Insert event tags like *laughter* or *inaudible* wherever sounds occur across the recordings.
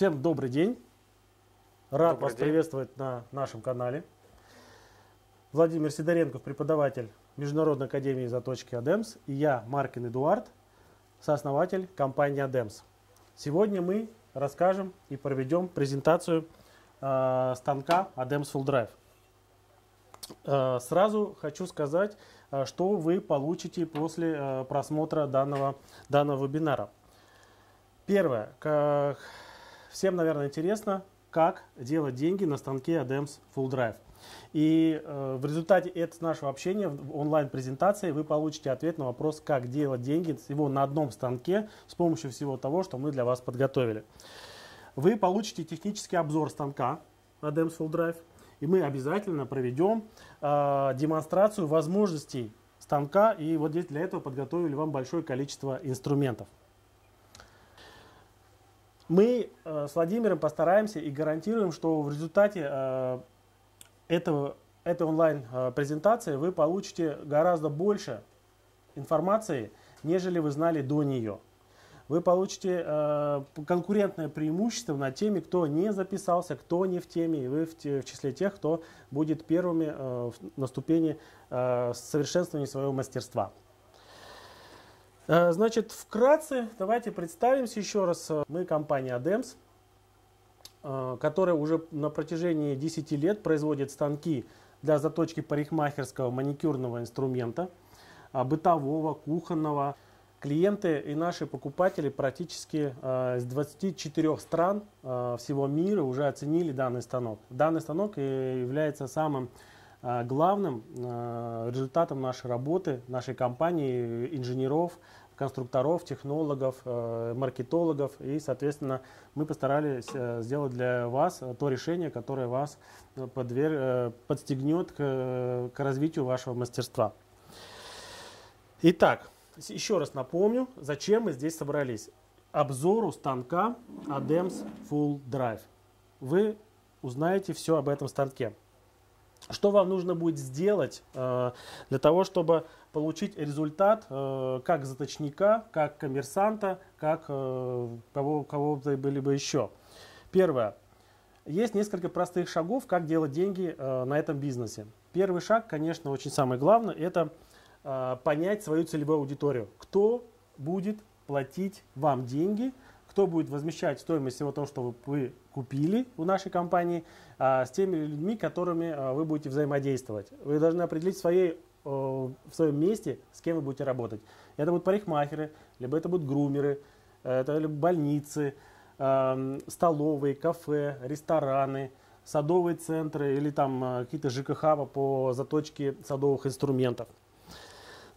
Всем добрый день. Рад Добрый вас день. приветствовать на нашем канале. Владимир Сидоренков, преподаватель Международной академии заточки ADEMS. И я, Маркин Эдуард, сооснователь компании ADEMS. Сегодня мы расскажем и проведем презентацию э, станка ADEMS Full Drive. Э, сразу хочу сказать, э, что вы получите после э, просмотра данного, данного вебинара. Первое. К- Всем, наверное, интересно, как делать деньги на станке ADEMS Full Drive. И э, в результате этого нашего общения в онлайн-презентации вы получите ответ на вопрос, как делать деньги всего на одном станке с помощью всего того, что мы для вас подготовили. Вы получите технический обзор станка ADEMS Full Drive, и мы обязательно проведем э, демонстрацию возможностей станка, и вот здесь для этого подготовили вам большое количество инструментов. Мы э, с Владимиром постараемся и гарантируем, что в результате э, этого, этой онлайн-презентации вы получите гораздо больше информации, нежели вы знали до нее. Вы получите э, конкурентное преимущество над теми, кто не записался, кто не в теме, и вы в, те- в числе тех, кто будет первыми э, в- на ступени э, совершенствования своего мастерства. Э, Значит, вкратце давайте представимся еще раз. Э, Мы компания ADEMS, э, которая уже на протяжении 10 лет производит станки для заточки парикмахерского маникюрного инструмента, бытового, кухонного. Клиенты и наши покупатели практически из 24 стран всего мира уже оценили данный станок. Данный станок является самым главным результатом нашей работы, нашей компании, инженеров, конструкторов, технологов, э, маркетологов. И, соответственно, мы постарались э, сделать для вас э, то решение, которое вас подвер- подстегнет к, к развитию вашего мастерства. Итак, еще раз напомню, зачем мы здесь собрались. Обзору станка ADEMS Full Drive. Вы узнаете все об этом станке. Что вам нужно будет сделать для того, чтобы получить результат э, как заточника, как коммерсанта, как э, кого, кого-то либо еще. Первое. Есть несколько простых шагов, как делать деньги э, на этом бизнесе. Первый шаг, конечно, очень самый главный, это э, понять свою целевую аудиторию. Кто будет платить вам деньги, кто будет возмещать стоимость всего того, что вы, купили у нашей компании, а, с теми людьми, которыми а, вы будете взаимодействовать. Вы должны определить своей, э, в своем месте, с кем вы будете работать. Это будут парикмахеры, либо это будут грумеры, э, это либо больницы, эм, столовые, кафе, рестораны, садовые центры или там э, какие-то ЖКХ по заточке садовых инструментов.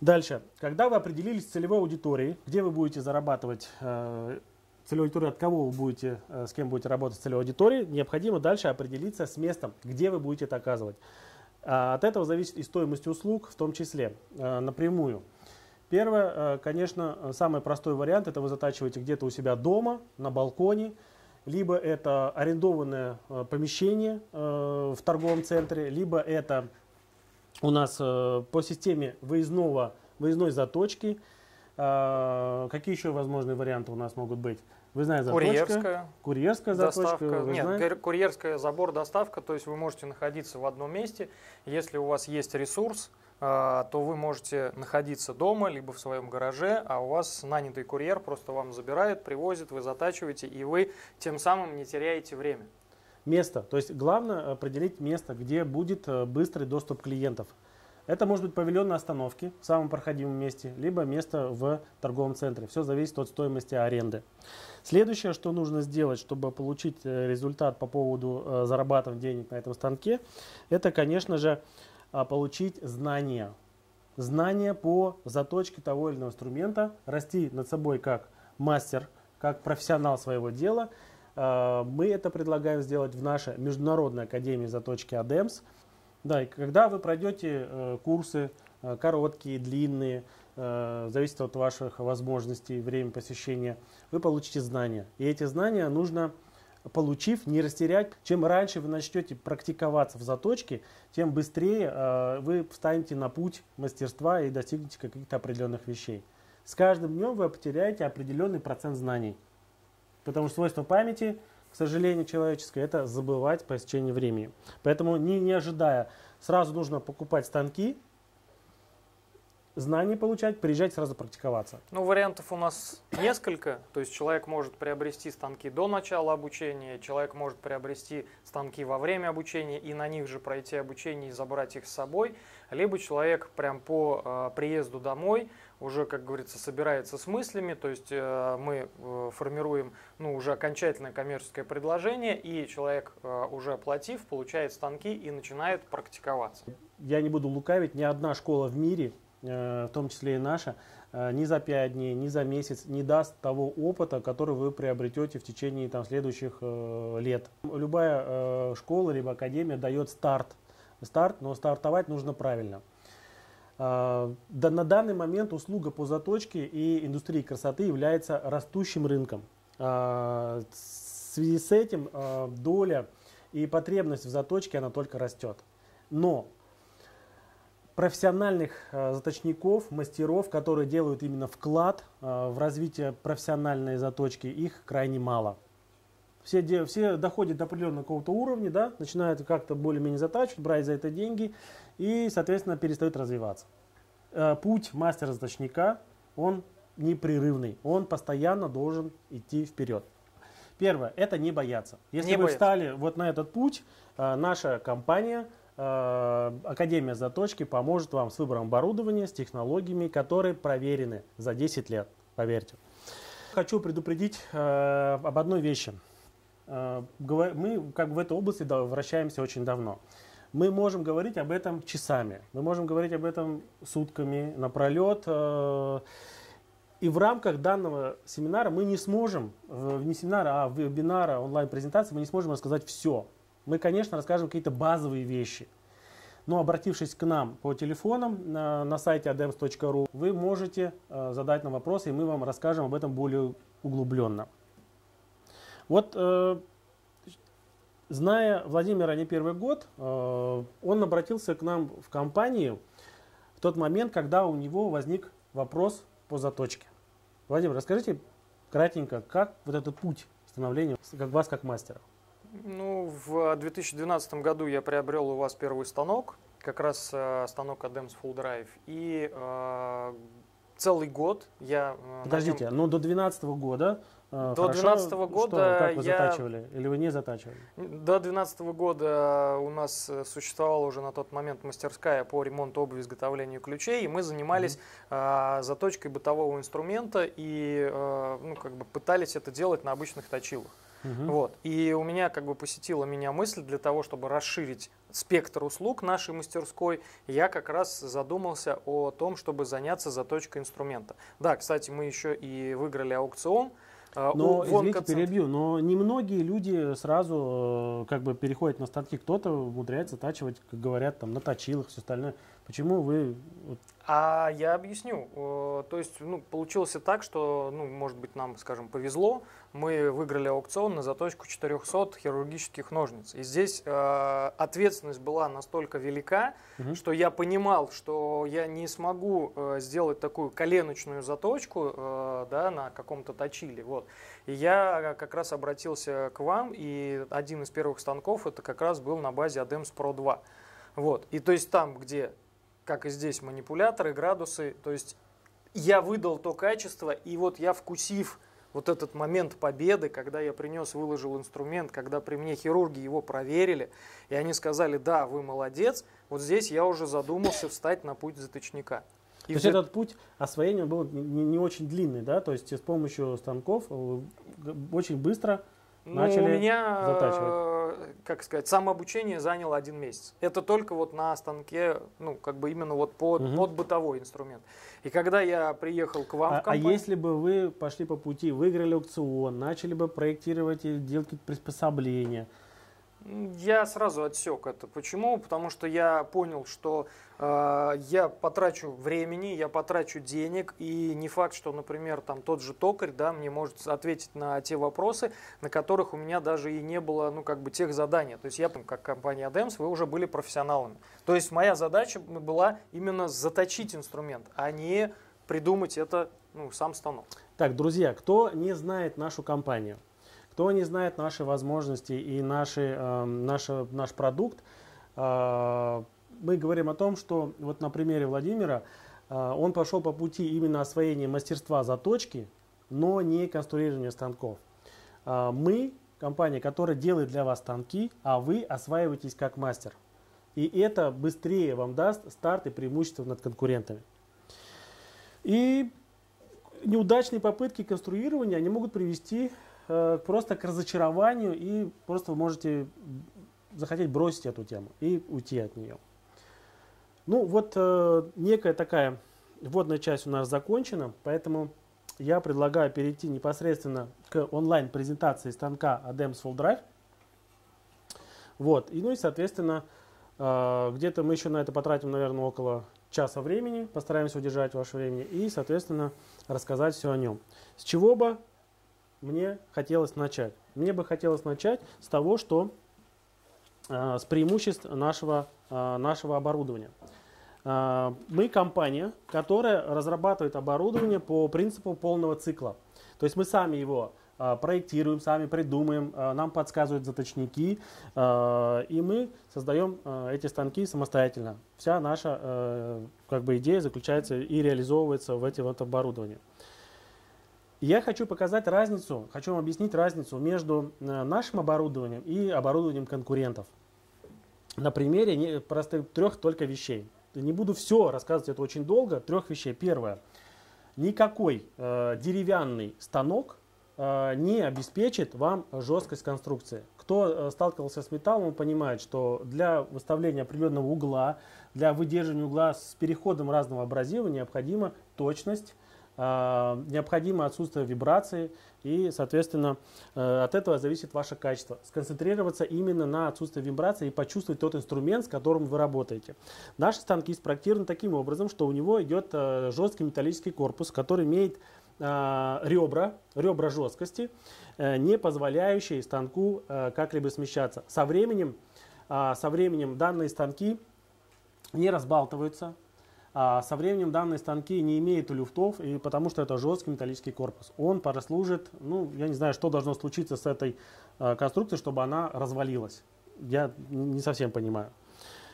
Дальше. Когда вы определились с целевой аудиторией, где вы будете зарабатывать э, целевую аудиторию, от кого вы будете, э, с кем будете работать с целевой аудиторией, необходимо дальше определиться с местом, где вы будете это оказывать. А От этого зависит и стоимость услуг, в том числе э, напрямую. Первое, э, конечно, самый простой вариант, это вы затачиваете где-то у себя дома, на балконе, либо это арендованное помещение в торговом центре, либо это у нас по системе выездного, выездной заточки. Какие еще возможные варианты у нас могут быть? Вы знаете, заточка. Курьерская Курьерская заточка. доставка. вы Нет, курьерская забор доставка, то есть вы можете находиться в одном месте. Если у вас есть ресурс, а, то вы можете находиться дома, либо в своем гараже, а у вас нанятый курьер просто вам забирает, привозит, вы затачиваете, и вы тем самым не теряете время. Место. То есть главное определить место, где будет э, быстрый доступ клиентов. Это может быть павильон на остановке в самом проходимом месте, либо место в торговом центре. Все зависит от стоимости аренды. Следующее, что нужно сделать, чтобы получить э, результат по поводу э, зарабатывания денег на этом станке, это, конечно же, а, получить знания. Знания по заточке того или иного инструмента, расти над собой как мастер, как профессионал своего дела. А, Мы это предлагаем сделать в нашей Международной академии заточки ADEMS. Да, и когда вы пройдете э, курсы, э, короткие, длинные, э, зависит от ваших возможностей, время посещения, вы получите знания. И эти знания нужно, получив, не растерять. Чем раньше вы начнете практиковаться в заточке, тем быстрее э, вы встанете на путь мастерства и достигнете каких-то определенных вещей. С каждым днем вы потеряете определенный процент знаний. Потому что свойство памяти к сожалению, человеческое, это забывать по истечении времени. Поэтому не, не ожидая, сразу нужно покупать станки, знания получать, приезжать сразу практиковаться. Ну, вариантов у нас несколько. То есть человек может приобрести станки до начала обучения, человек может приобрести станки во время обучения и на них же пройти обучение и забрать их с собой. Либо человек прям по э, приезду домой уже, как говорится, собирается с мыслями, то есть э, мы э, формируем ну, уже окончательное коммерческое предложение, и человек, э, уже оплатив, получает станки и начинает практиковаться. Я не буду лукавить, ни одна школа в мире Э, в том числе и наша, э, ни за 5 дней, ни за месяц не даст того опыта, который вы приобретете в течение там, следующих э, лет. Любая школа либо академия дает старт, старт, но стартовать нужно правильно. На данный момент услуга по заточке и индустрии красоты является растущим рынком. В связи с этим доля и потребность в заточке она только растет. Но профессиональных заточников, мастеров, которые делают именно вклад в развитие профессиональной заточки, их крайне мало. Все, все доходят до определенного какого-то уровня, да, начинают как-то более-менее затачивать, брать за это деньги и, соответственно, перестают развиваться. Э, путь мастера-заточника, он непрерывный, он постоянно должен идти вперед. Первое, это не бояться. Если не вы бояться. встали вот на этот путь, э, наша компания – Э, Академия заточки поможет вам с выбором оборудования, с технологиями, которые проверены за 10 лет, поверьте. Хочу предупредить об одной вещи. Э, мы как бы в этой области вращаемся очень давно. Мы можем говорить об этом часами, мы можем говорить об этом сутками напролет. Э, и в рамках данного семинара мы не сможем, не семинара, а вебинара, онлайн-презентации, мы не сможем рассказать все мы, конечно, расскажем какие-то базовые вещи. Но обратившись к нам по телефонам на, на сайте adems.ru, вы можете э, задать нам вопросы, и мы вам расскажем об этом более углубленно. Вот, э, зная Владимира не первый год, э, он обратился к нам в компанию в тот момент, когда у него возник вопрос по заточке. Владимир, расскажите кратенько, как вот этот путь становления как вас как мастера? Ну, в 2012 году я приобрел у вас первый станок, как раз э, станок Adams Full Drive. И э, целый год я... Э, Подождите, нем... но до 2012 года до 2012 года что, как вы я... затачивали или вы не затачивали? До 2012 года у нас существовала уже на тот момент мастерская по ремонту обуви, изготовлению ключей, и мы занимались mm-hmm. э, заточкой бытового инструмента и э, ну, как бы пытались это делать на обычных точилах. Угу. Вот. И у меня как бы посетила меня мысль для того, чтобы расширить спектр услуг нашей мастерской, я как раз задумался о том, чтобы заняться заточкой инструмента. Да, кстати, мы еще и выиграли аукцион. А, но, извините, перебью, но немногие люди сразу э, как бы переходят на станки. Кто-то умудряется тачивать, как говорят, там, на точилах, все остальное. Почему вы... А я объясню. Э, то есть, ну, получилось так, что, ну, может быть, нам, скажем, повезло. Мы выиграли аукцион на заточку 400 хирургических ножниц. И здесь э, ответственность была настолько велика, угу. что я понимал, что я не смогу э, сделать такую коленочную заточку э, да, на каком-то точиле. Вот. И я как раз обратился к вам, и один из первых станков это как раз был на базе ADEMS Pro 2. Вот. И то есть там, где, как и здесь, манипуляторы, градусы, то есть я выдал то качество, и вот я вкусив вот этот момент победы, когда я принес, выложил инструмент, когда при мне хирурги его проверили, и они сказали, да, вы молодец, вот здесь я уже задумался встать на путь заточника. И то есть этот путь освоения был не, не очень длинный, да? То есть с помощью станков э, очень быстро ну, начали у меня, затачивать. Как сказать, самообучение заняло один месяц. Это только вот на станке, ну, как бы именно вот под, угу. под бытовой инструмент. И когда я приехал к вам а, в а компанию... А если бы вы пошли по пути, выиграли аукцион, начали бы проектировать и делать какие-то приспособления, я сразу отсек это. Почему? Потому что я понял, что э, я потрачу времени, я потрачу денег, и не факт, что, например, там тот же токарь, да, мне может ответить на те вопросы, на которых у меня даже и не было, ну, как бы тех заданий. То есть я, как компания ADEMS, вы уже были профессионалами. То есть моя задача была именно заточить инструмент, а не придумать это, ну, сам станок. Так, друзья, кто не знает нашу компанию, кто не знает наши возможности и наши, э, наш, наш продукт, э, мы говорим о том, что вот на примере Владимира, э, он пошел по пути именно освоения мастерства заточки, но не конструирования станков. Э, мы компания, которая делает для вас станки, а вы осваиваетесь как мастер. И это быстрее вам даст старт и преимущество над конкурентами. И неудачные попытки конструирования, они могут привести просто к разочарованию и просто вы можете захотеть бросить эту тему и уйти от нее. Ну вот э, некая такая вводная часть у нас закончена, поэтому я предлагаю перейти непосредственно к онлайн-презентации станка ADEMS Full Drive. Вот, и ну и соответственно э, где-то мы еще на это потратим, наверное, около часа времени, постараемся удержать ваше время и, соответственно, рассказать все о нем. С чего бы мне хотелось начать? Мне бы хотелось начать с того, что э, с преимуществ нашего, э, нашего оборудования. Э, мы компания, которая разрабатывает оборудование по принципу полного цикла. То есть мы сами его а, проектируем, сами придумаем, а, нам подсказывают заточники, а, и мы создаем эти станки самостоятельно. Вся наша как бы, идея заключается и реализовывается в, эти, вот оборудовании. Я хочу показать разницу, хочу вам объяснить разницу между нашим оборудованием и оборудованием конкурентов. На примере простых трех только вещей. Не буду все рассказывать, это очень долго. Трех вещей. Первое. Никакой э, деревянный станок Э, не обеспечит вам жесткость конструкции. Кто э, сталкивался с металлом, он понимает, что для выставления определенного угла, для выдерживания угла с переходом разного абразива необходима точность, э, необходимо отсутствие вибрации и, соответственно, от этого зависит ваше качество. Сконцентрироваться именно на отсутствии вибрации и почувствовать тот инструмент, с которым вы работаете. Наши станки спроектированы таким образом, что у него идет жесткий металлический корпус, который имеет Э, ребра, ребра жесткости, э, не позволяющие станку э, как-либо смещаться. Со временем, со временем данные станки не разбалтываются, со временем данные станки не имеют люфтов, и потому что это жесткий металлический корпус. Он прослужит, ну, я не знаю, что должно случиться с этой конструкцией, чтобы она развалилась. Я не совсем понимаю.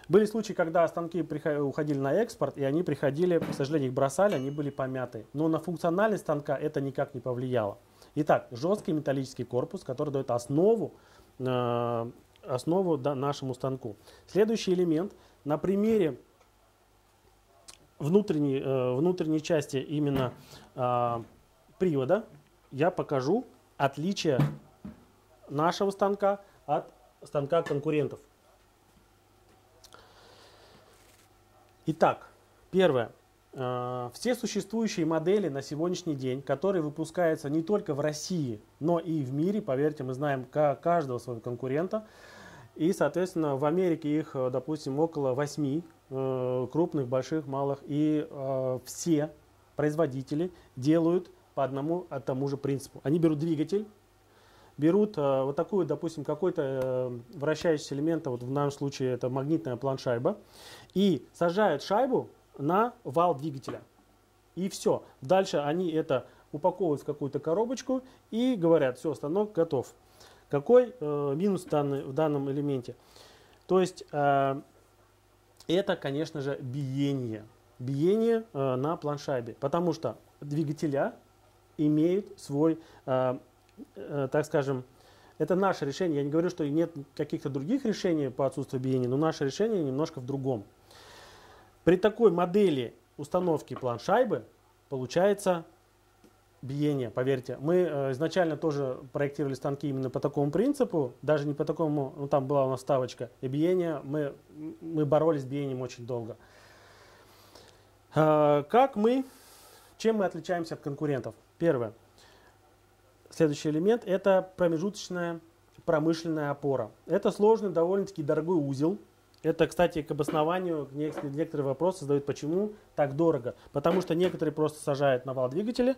Были случаи, когда станки уходили на экспорт, и они приходили, к сожалению, их бросали, они были помяты. Но на функциональность станка это никак не повлияло. Итак, жесткий металлический корпус, который дает основу, э, основу да, нашему станку. Следующий элемент. На примере внутренней, э, внутренней части именно э, привода я покажу отличие нашего станка от станка конкурентов. Итак, первое. Э, все существующие модели на сегодняшний день, которые выпускаются не только в России, но и в мире, поверьте, мы знаем каждого своего конкурента, и, соответственно, в Америке их, э, допустим, около 8 э, крупных, больших, малых, и все производители делают по одному и тому же принципу. Они берут двигатель, берут э, вот такую, допустим, какой-то э, вращающийся элемент, вот в нашем случае это магнитная планшайба, и сажают шайбу на вал двигателя. И все. Дальше они это упаковывают в какую-то коробочку и говорят, все, станок готов. Какой э, минус данный, в данном элементе? То есть э, это, конечно же, биение. Биение э, на планшайбе. Потому что двигателя имеют свой э, Э, так скажем, это наше решение. Я не говорю, что нет каких-то других решений по отсутствию биения, но наше решение немножко в другом. При такой модели установки планшайбы получается биение, поверьте. Мы э, изначально тоже проектировали станки именно по такому принципу, даже не по такому, ну там была у нас ставочка, и биение, мы, мы боролись с биением очень долго. Э, как мы, чем мы отличаемся от конкурентов? Первое. Следующий элемент – это промежуточная промышленная опора. Это сложный, довольно-таки дорогой узел. Это, кстати, к обоснованию некоторые вопросы задают, почему так дорого. Потому что некоторые просто сажают на вал двигателя,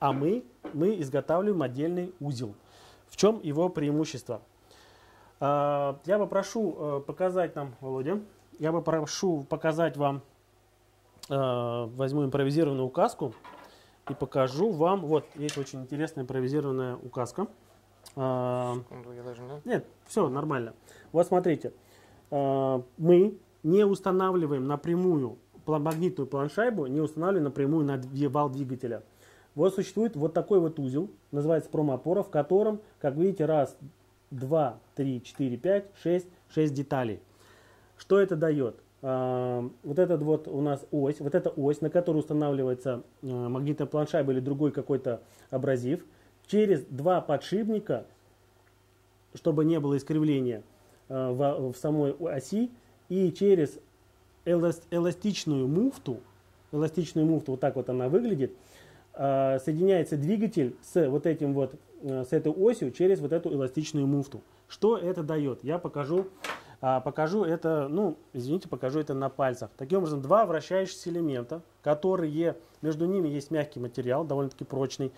а мы, мы изготавливаем отдельный узел. В чем его преимущество? А, я попрошу э, показать нам, Володя, я попрошу показать вам, э, возьму импровизированную указку, и покажу вам. Вот, есть очень интересная импровизированная указка. А, Секунду, я даже не... Нет, все нормально. Вот смотрите, а, мы не устанавливаем напрямую магнитную планшайбу, не устанавливаем напрямую на вал двигателя. Вот существует вот такой вот узел, называется промоопора, в котором, как видите, раз, два, три, четыре, пять, шесть, шесть деталей. Что это дает? А, Вот этот вот у нас ось, вот эта ось, на которую устанавливается э, магнитная планшайба или другой какой-то абразив, через два подшипника, чтобы не было искривления э, в, в самой оси, и через элас- эластичную муфту, эластичную муфту, вот так вот она выглядит, соединяется двигатель с вот этим вот, э, с этой осью через вот эту эластичную муфту. Что это дает? Я покажу, а, покажу это, ну, извините, покажу это на пальцах. Таким образом, два вращающихся элемента, которые, между ними есть мягкий материал, довольно-таки прочный.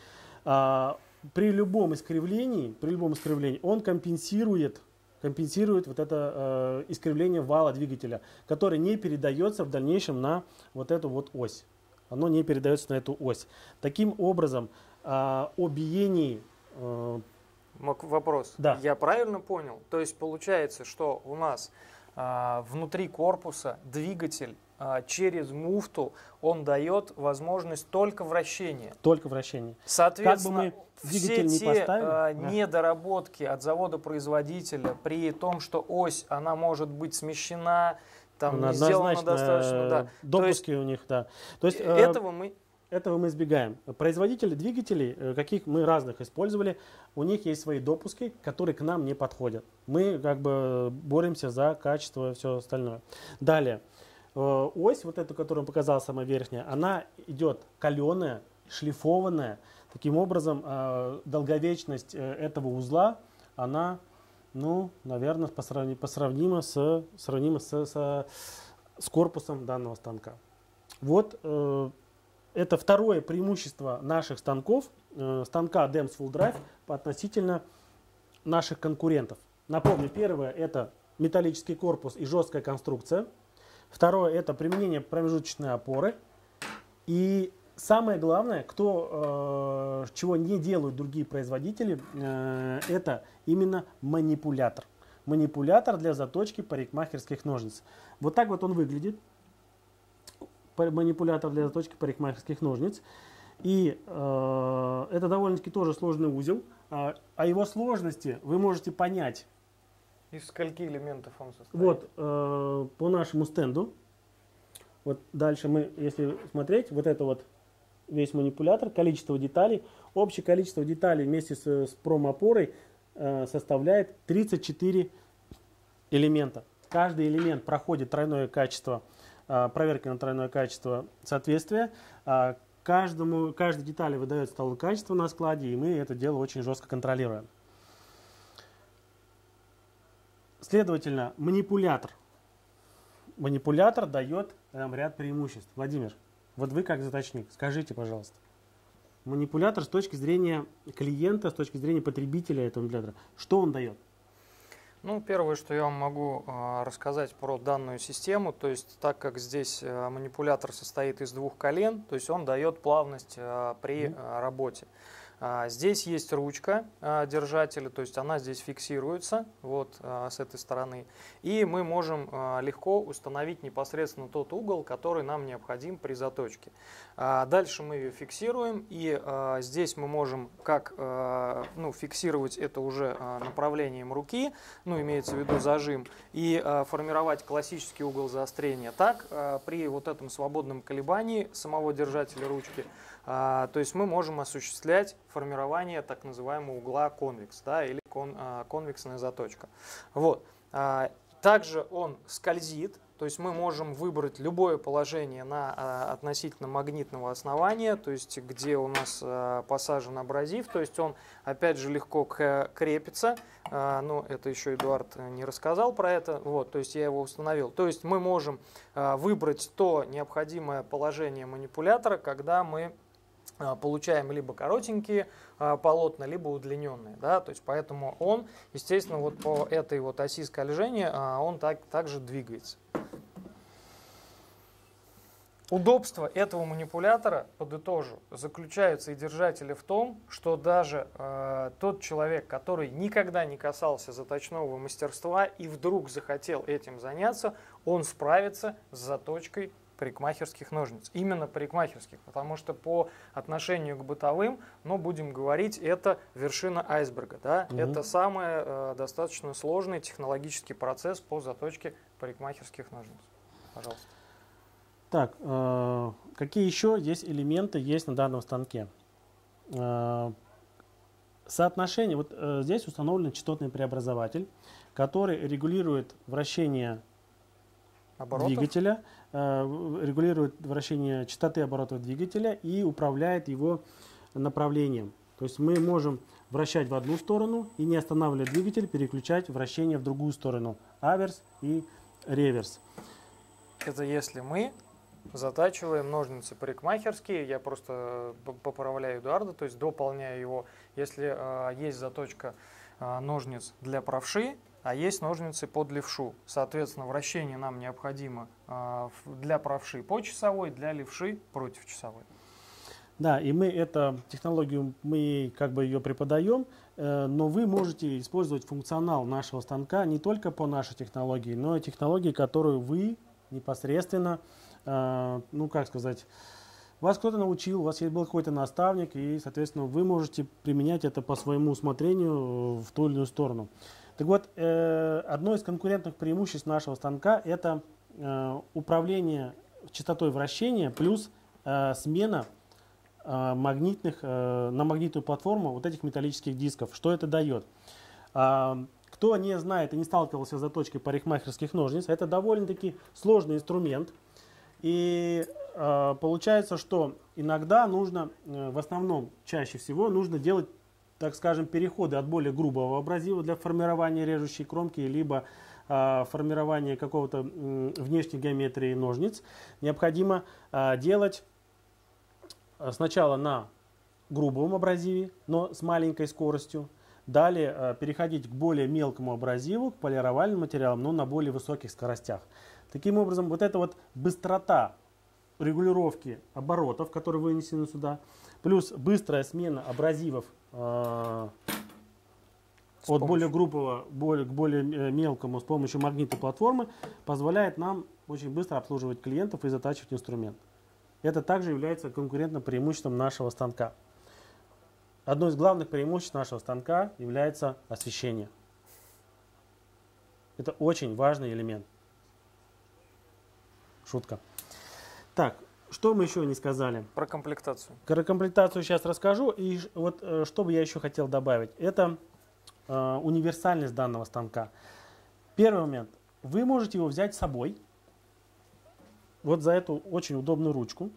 А, при любом искривлении, при любом искривлении, он компенсирует, компенсирует вот это э, искривление вала двигателя, которое не передается в дальнейшем на вот эту вот ось. Оно не передается на эту ось. Таким образом, а, о биении э, Мак- Вопрос. Да. Я правильно понял? То есть получается, что у нас а, внутри корпуса двигатель а, через муфту, он дает возможность только вращения. только вращение. Соответственно, мы двигатель все не те да. недоработки от завода-производителя при том, что ось, она может быть смещена, там не сделана Однозначно, достаточно, да. э, допуски у них, да. То есть, э, Этого мы Этого мы избегаем. Производители двигателей, э, каких мы разных использовали, у них есть свои допуски, которые к нам не подходят. Мы как бы боремся за качество и все остальное. Далее. Ось, вот эту, которую показал, самая верхняя, она идет каленая, шлифованная. Таким образом, долговечность этого узла, она, ну, наверное, по сравни- по сравнима с, сравнима с, с, с корпусом данного станка. Вот э, это второе преимущество наших станков, э, станка DEMS Full Drive по относительно наших конкурентов. Напомню, первое это металлический корпус и жесткая конструкция. Второе это применение промежуточной опоры. И самое главное, кто, э, чего не делают другие производители, э, это именно манипулятор. Манипулятор для заточки парикмахерских ножниц. Вот так вот он выглядит манипулятор для заточки парикмахерских ножниц. И э, это довольно-таки тоже сложный узел. А, о его сложности вы можете понять из скольки элементов он состоит? вот э, по нашему стенду. Вот дальше мы, если смотреть, вот это вот весь манипулятор, количество деталей. Общее количество деталей вместе с, с промопорой э, составляет 34 элемента. Каждый элемент проходит тройное качество, э, проверки на тройное качество соответствия. А каждому, каждой детали выдается талон качества на складе, и мы это дело очень жестко контролируем. Следовательно, манипулятор. Манипулятор дает нам ряд преимуществ. Владимир, вот вы как заточник, скажите, пожалуйста. Манипулятор с точки зрения клиента, с точки зрения потребителя этого манипулятора, что он дает? Ну, первое, что я вам могу э, рассказать про данную систему, то есть так как здесь э, манипулятор состоит из двух колен, то есть он дает плавность э, при Мгм. э, работе. А, Здесь есть ручка э, держателя, то есть она здесь фиксируется вот э, с этой стороны. И мы можем легко установить непосредственно тот угол, который нам необходим при заточке. А Дальше мы ее фиксируем, и здесь мы можем как ну, фиксировать это уже направлением руки, ну, имеется в виду зажим, и формировать классический угол заострения. Так, при вот этом свободном колебании самого держателя ручки, а, то есть мы можем осуществлять формирование так называемого угла конвекс, да, или кон- а, конвексная заточка. Вот. А, Также он скользит, то есть мы можем выбрать любое положение на а, относительно магнитного основания, то есть где у нас а, посажен абразив, то есть он опять же легко крепится, А, ну это еще Эдуард э, не рассказал про это, вот, то есть я его установил. То есть мы можем а, выбрать то необходимое положение манипулятора, когда мы а, получаем либо коротенькие а, полотна, либо удлиненные, да, то есть поэтому он, естественно, вот по этой вот оси скольжения, а, он так, также двигается. Удобство этого манипулятора, подытожу, заключается и держателя в том, что даже э, тот человек, который никогда не касался заточного мастерства и вдруг захотел этим заняться, он справится с заточкой парикмахерских ножниц. Именно парикмахерских, потому что по отношению к бытовым, ну, будем говорить, это вершина айсберга. Да? Угу. Это самый э, достаточно сложный технологический процесс по заточке парикмахерских ножниц. Пожалуйста. Так, э, какие еще есть элементы есть на данном станке? Э, соотношение, вот э, здесь установлен частотный преобразователь, который регулирует вращение Оборотов? двигателя, э, регулирует вращение частоты оборотов двигателя и управляет его направлением. То есть мы можем вращать в одну сторону и не останавливая двигатель, переключать вращение в другую сторону, аверс и реверс. Это если мы затачиваем ножницы парикмахерские, я просто поправляю Эдуарда, то есть дополняю его. Если э, есть заточка э, ножниц для правши, а есть ножницы под левшу. Соответственно, вращение нам необходимо э, для правши по часовой, для левши против часовой. Да, и мы эту технологию, мы как бы ее преподаем, э, но вы можете использовать функционал нашего станка не только по нашей технологии, но и технологии, которую вы непосредственно а, ну как сказать, вас кто-то научил, у вас был какой-то наставник, и, соответственно, вы можете применять это по своему усмотрению в ту или иную сторону. Так вот, э, одно из конкурентных преимуществ нашего станка – это э, управление частотой вращения плюс э, смена магнитных, на магнитную платформу вот этих металлических дисков. Что это дает? А, кто не знает и не сталкивался с заточкой парикмахерских ножниц, это довольно-таки сложный инструмент – и получается, что иногда нужно, в основном, чаще всего, нужно делать, так скажем, переходы от более грубого абразива для формирования режущей кромки, либо э, формирования какого-то внешней геометрии ножниц. Необходимо э, делать э, сначала на грубом абразиве, но с маленькой скоростью. Далее переходить к более мелкому абразиву, к полировальным материалам, но на более высоких скоростях. Таким образом, вот эта вот быстрота регулировки оборотов, которые вынесены сюда, плюс быстрая смена абразивов от более грубого более, к более э, мелкому с помощью магнитной платформы позволяет нам очень быстро обслуживать клиентов и затачивать инструмент. Это также является конкурентным преимуществом нашего станка. Одно из главных преимуществ нашего станка является освещение. Это очень важный элемент. Шутка. Так, что мы еще не сказали? Про комплектацию. Про комплектацию сейчас расскажу. И вот э, что бы я еще хотел добавить. Это э, универсальность данного станка. Первый момент. Вы можете его взять с собой. Вот за эту очень удобную ручку.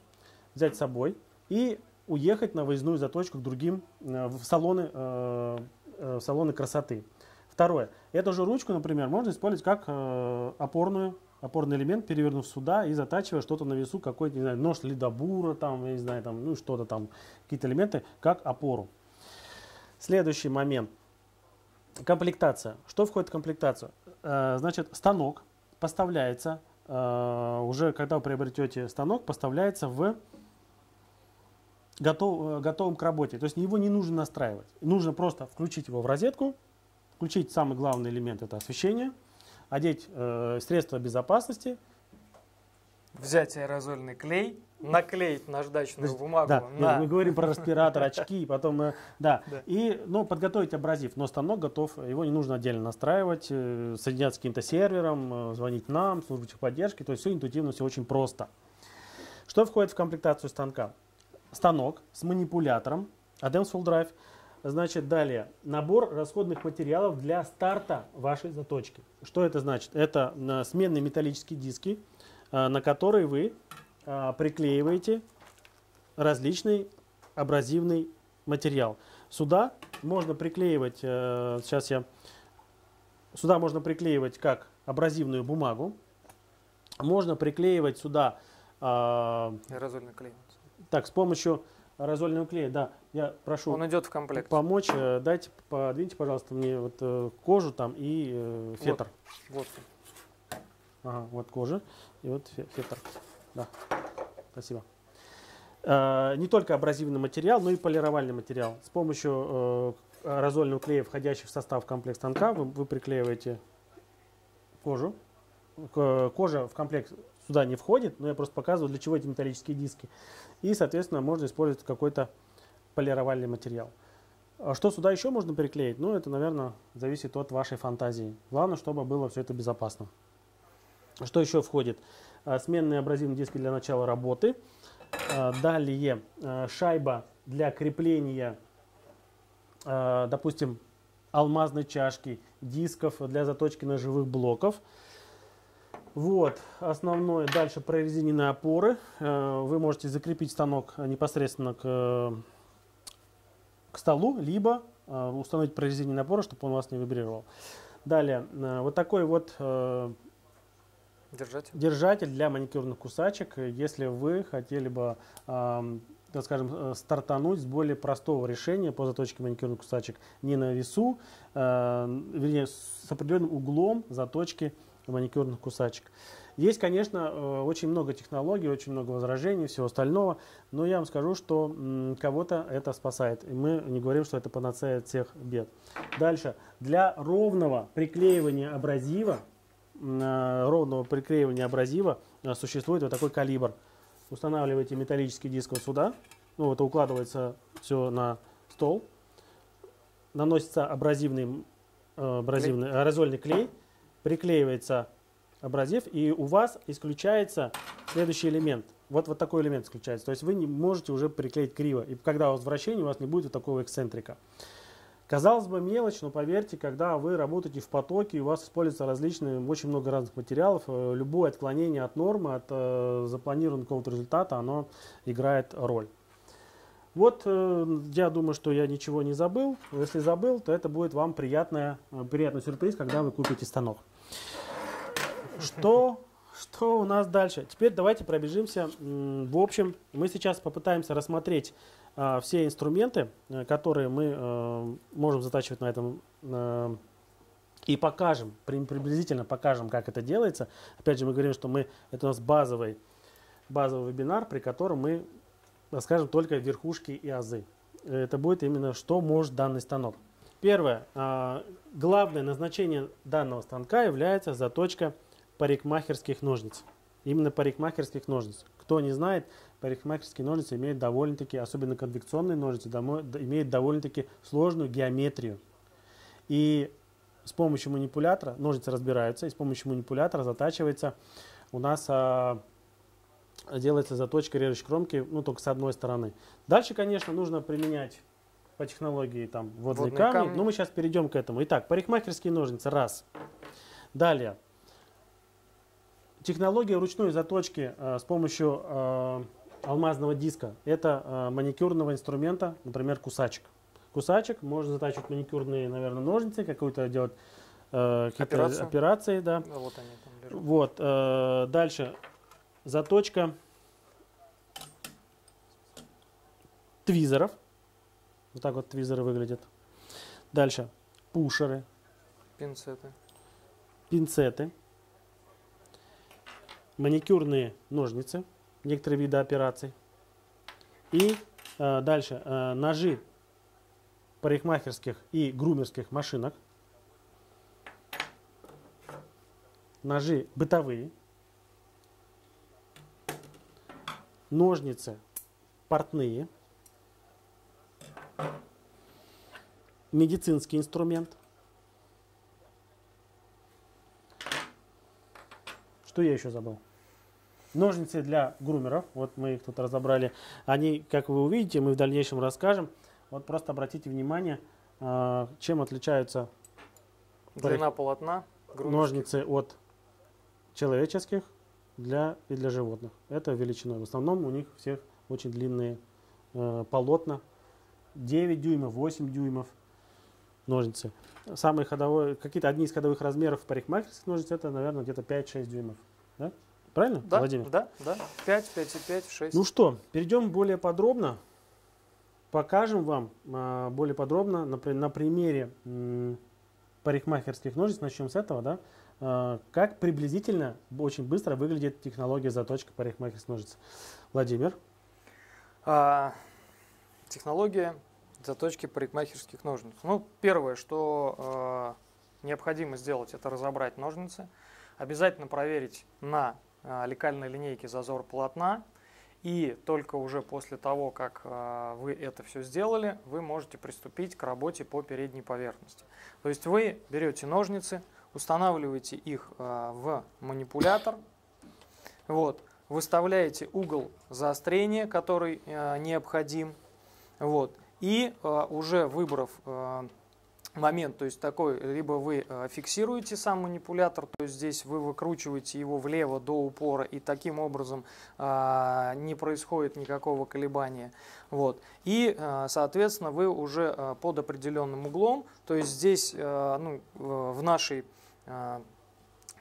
Взять с собой. И уехать на выездную заточку к другим э, в салоны, э, э, в салоны красоты. Второе. Эту же ручку, например, можно использовать как э, опорную опорный элемент, перевернув сюда и затачивая что-то на весу, какой-то, не знаю, нож лидобура, там, я не знаю, там, ну, что-то там, какие-то элементы, как опору. Следующий момент. Комплектация. Что входит в комплектацию? Э, значит, станок поставляется, э, уже когда вы приобретете станок, поставляется в готов, готовым к работе. То есть его не нужно настраивать. Нужно просто включить его в розетку, включить самый главный элемент, это освещение – одеть э, средства безопасности. Взять аэрозольный клей, наклеить наждачную Значит, бумагу. Да, на... нет, мы говорим про респиратор, очки, потом, э, да, да. и, ну, подготовить абразив, но станок готов, его не нужно отдельно настраивать, э, соединять с каким-то сервером, э, звонить нам, службу техподдержки, то есть все интуитивно, все очень просто. Что входит в комплектацию станка? Станок с манипулятором, Adams Full Drive, Значит, далее. Набор расходных материалов для старта вашей заточки. Что это значит? Это э, сменные металлические диски, э, на которые вы э, приклеиваете различный абразивный материал. Сюда можно приклеивать, сейчас я, сюда можно приклеивать как абразивную бумагу, можно приклеивать сюда... Аэрозольный клей. Так, с помощью аэрозольного клея, да, я прошу. Он идет в комплект. Помочь, э, дайте, подвиньте, пожалуйста, мне вот э, кожу там и э, фетр. Вот. вот. Ага, вот кожа и вот фетр. Да. Спасибо. Э, не только абразивный материал, но и полировальный материал. С помощью э, аэрозольного клея, входящих в состав комплекта станка, вы, вы приклеиваете кожу. Кожа в комплект сюда не входит, но я просто показываю, для чего эти металлические диски. И, соответственно, можно использовать какой-то полировальный материал. А что сюда еще можно приклеить? Ну, это, наверное, зависит от вашей фантазии. Главное, чтобы было все это безопасно. Что еще входит? А, сменные абразивные диски для начала работы. А, далее шайба для крепления, допустим, алмазной чашки, дисков для заточки ножевых блоков. Вот, основное. Дальше прорезиненные опоры. Вы можете закрепить станок непосредственно к к столу, либо э, установить прорезиненный опоры, чтобы он вас не вибрировал. Далее, э, вот такой вот э, держатель. держатель для маникюрных кусачек, если вы хотели бы, э, так скажем, э, стартануть с более простого решения по заточке маникюрных кусачек. Не на весу, э, вернее, с определенным углом заточки маникюрных кусачек. Есть, конечно, э, очень много технологий, очень много возражений, всего остального, но я вам скажу, что кого-то это спасает. И мы не говорим, что это панацея от всех бед. Дальше. Для ровного приклеивания абразива, э, ровного приклеивания абразива э, существует вот такой калибр. Устанавливаете металлический диск вот сюда, ну вот укладывается все на стол, наносится абразивный, абразивный аэрозольный клей, приклеивается абразив, и у вас исключается следующий элемент. Вот, вот такой элемент исключается. То есть вы не можете уже приклеить криво. И когда у вас вращение, у вас не будет вот такого эксцентрика. Казалось бы, мелочь, но поверьте, когда вы работаете в потоке, у вас используются различные, очень много разных материалов, э, любое отклонение от нормы, от э, запланированного какого-то результата, оно играет роль. Вот э, я думаю, что я ничего не забыл. Если забыл, то это будет вам приятная, э, приятный сюрприз, когда вы купите станок. Что, что у нас дальше? Теперь давайте пробежимся. В общем, мы сейчас попытаемся рассмотреть а, все инструменты, э, которые мы а, можем затачивать на этом и покажем, приблизительно покажем, как это делается. Опять же, мы говорим, что мы, это у нас базовый, базовый вебинар, при котором мы расскажем только верхушки и азы. Это будет именно, что может данный станок. Первое. Главное назначение данного станка является заточка парикмахерских ножниц. Именно парикмахерских ножниц. Кто не знает, парикмахерские ножницы имеют довольно-таки, особенно конвекционные ножницы, имеют довольно-таки сложную геометрию. И с помощью манипулятора, ножницы разбираются, и с помощью манипулятора затачивается у нас а, делается заточка режущей кромки, ну только с одной стороны. Дальше, конечно, нужно применять по технологии там водные, водные камни, камни, но мы сейчас перейдем к этому. Итак, парикмахерские ножницы, раз. Далее, Технология ручной заточки э, с помощью э, алмазного диска – это э, маникюрного инструмента, например, кусачек. Кусачек, можно затачивать маникюрные, наверное, ножницы, какую-то делать э, какие-то операции. да. да вот они там лежат. Вот, э, дальше заточка твизеров. Вот так вот твизеры выглядят. Дальше пушеры. Пинцеты. Пинцеты маникюрные ножницы, некоторые виды операций. И э, дальше э, ножи парикмахерских и грумерских машинок. Ножи бытовые. Ножницы портные. Медицинский инструмент – Что я еще забыл? Ножницы для грумеров. Вот мы их тут разобрали. Они, как вы увидите, мы в дальнейшем расскажем. Вот просто обратите внимание, а, чем отличаются длина полотна ножницы от человеческих для, и для животных. Это величиной. В основном у них всех очень длинные э, полотна. 9 дюймов, 8 дюймов ножницы. Самые ходовые, какие-то одни из ходовых размеров парикмахерских ножниц, это, наверное, где-то 5-6 дюймов. Да? Правильно, да, Владимир? Да, да. 5, 5,5, 6. Ну что, перейдем более подробно. Покажем вам а, более подробно на, на примере парикмахерских ножниц, начнем с этого, да, э, как приблизительно, очень быстро выглядит технология заточки парикмахерских ножниц? Владимир? А, технология заточки парикмахерских ножниц. Ну, первое, что э, необходимо сделать, это разобрать ножницы. Обязательно проверить на э, лекальной линейке зазор полотна. И только уже после того, как э, вы это все сделали, вы можете приступить к работе по передней поверхности. То есть вы берете ножницы, устанавливаете их э, в манипулятор, вот, выставляете угол заострения, который э, необходим, вот, и э, уже выбрав э, момент, то есть такой, либо вы э, фиксируете сам манипулятор, то есть здесь вы выкручиваете его влево до упора, и таким образом не происходит никакого колебания. Вот. И, соответственно, вы уже под определенным углом, то есть здесь ну, в нашей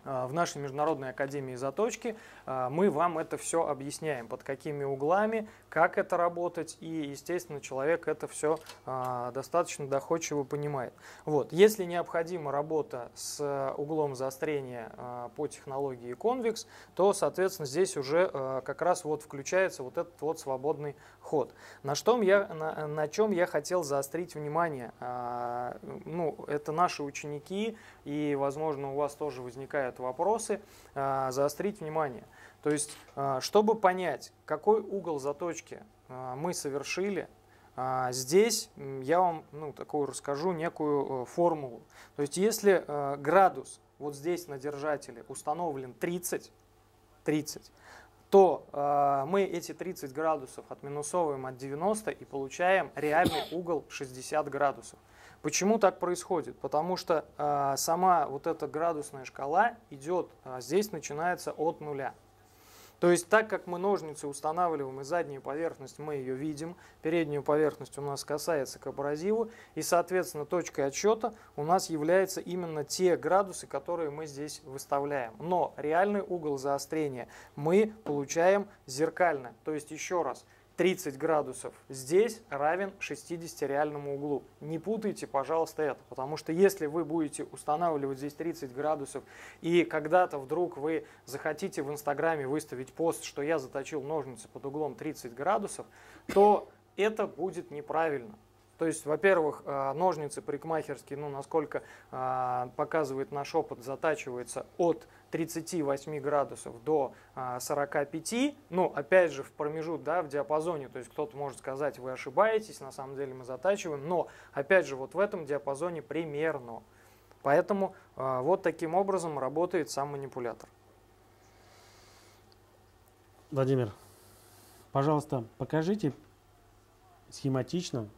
в нашей Международной Академии Заточки мы вам это все объясняем, под какими углами, как это работать, и, естественно, человек это все достаточно доходчиво понимает. Вот. Если необходима работа с углом заострения по технологии Convex, то, соответственно, здесь уже как раз вот включается вот этот вот свободный ход. На, что я, на, на чем я хотел заострить внимание? Ну, это наши ученики, и, возможно, у вас тоже возникают вопросы, а, заострить внимание. То есть, а, чтобы понять, какой угол заточки а, мы совершили, здесь я вам ну, такую расскажу некую э, формулу. То есть, если градус вот здесь на держателе установлен 30, 30 то э, мы эти 30 градусов отминусовываем от 90 и получаем реальный угол 60 градусов. Почему так происходит? Потому что э, сама вот эта градусная шкала идет, э, здесь начинается от нуля. То есть так как мы ножницы устанавливаем и заднюю поверхность мы ее видим, переднюю поверхность у нас касается к абразиву, и соответственно точкой отсчета у нас являются именно те градусы, которые мы здесь выставляем. Но реальный угол заострения мы получаем зеркально. То есть еще раз, 30 градусов здесь равен 60 реальному углу. Не путайте, пожалуйста, это, потому что если вы будете устанавливать здесь 30 градусов, и когда-то вдруг вы захотите в Инстаграме выставить пост, что я заточил ножницы под углом 30 градусов, то это будет неправильно. То есть, во-первых, э, ножницы парикмахерские, ну, насколько э, показывает наш опыт, затачиваются от 38 градусов до 45. Э, ну, опять же, в промежут, да, в диапазоне. То есть, кто-то может сказать, вы ошибаетесь, на самом деле мы затачиваем. Но, опять же, вот в этом диапазоне примерно. Поэтому вот таким образом работает сам манипулятор. Владимир, пожалуйста, покажите схематично,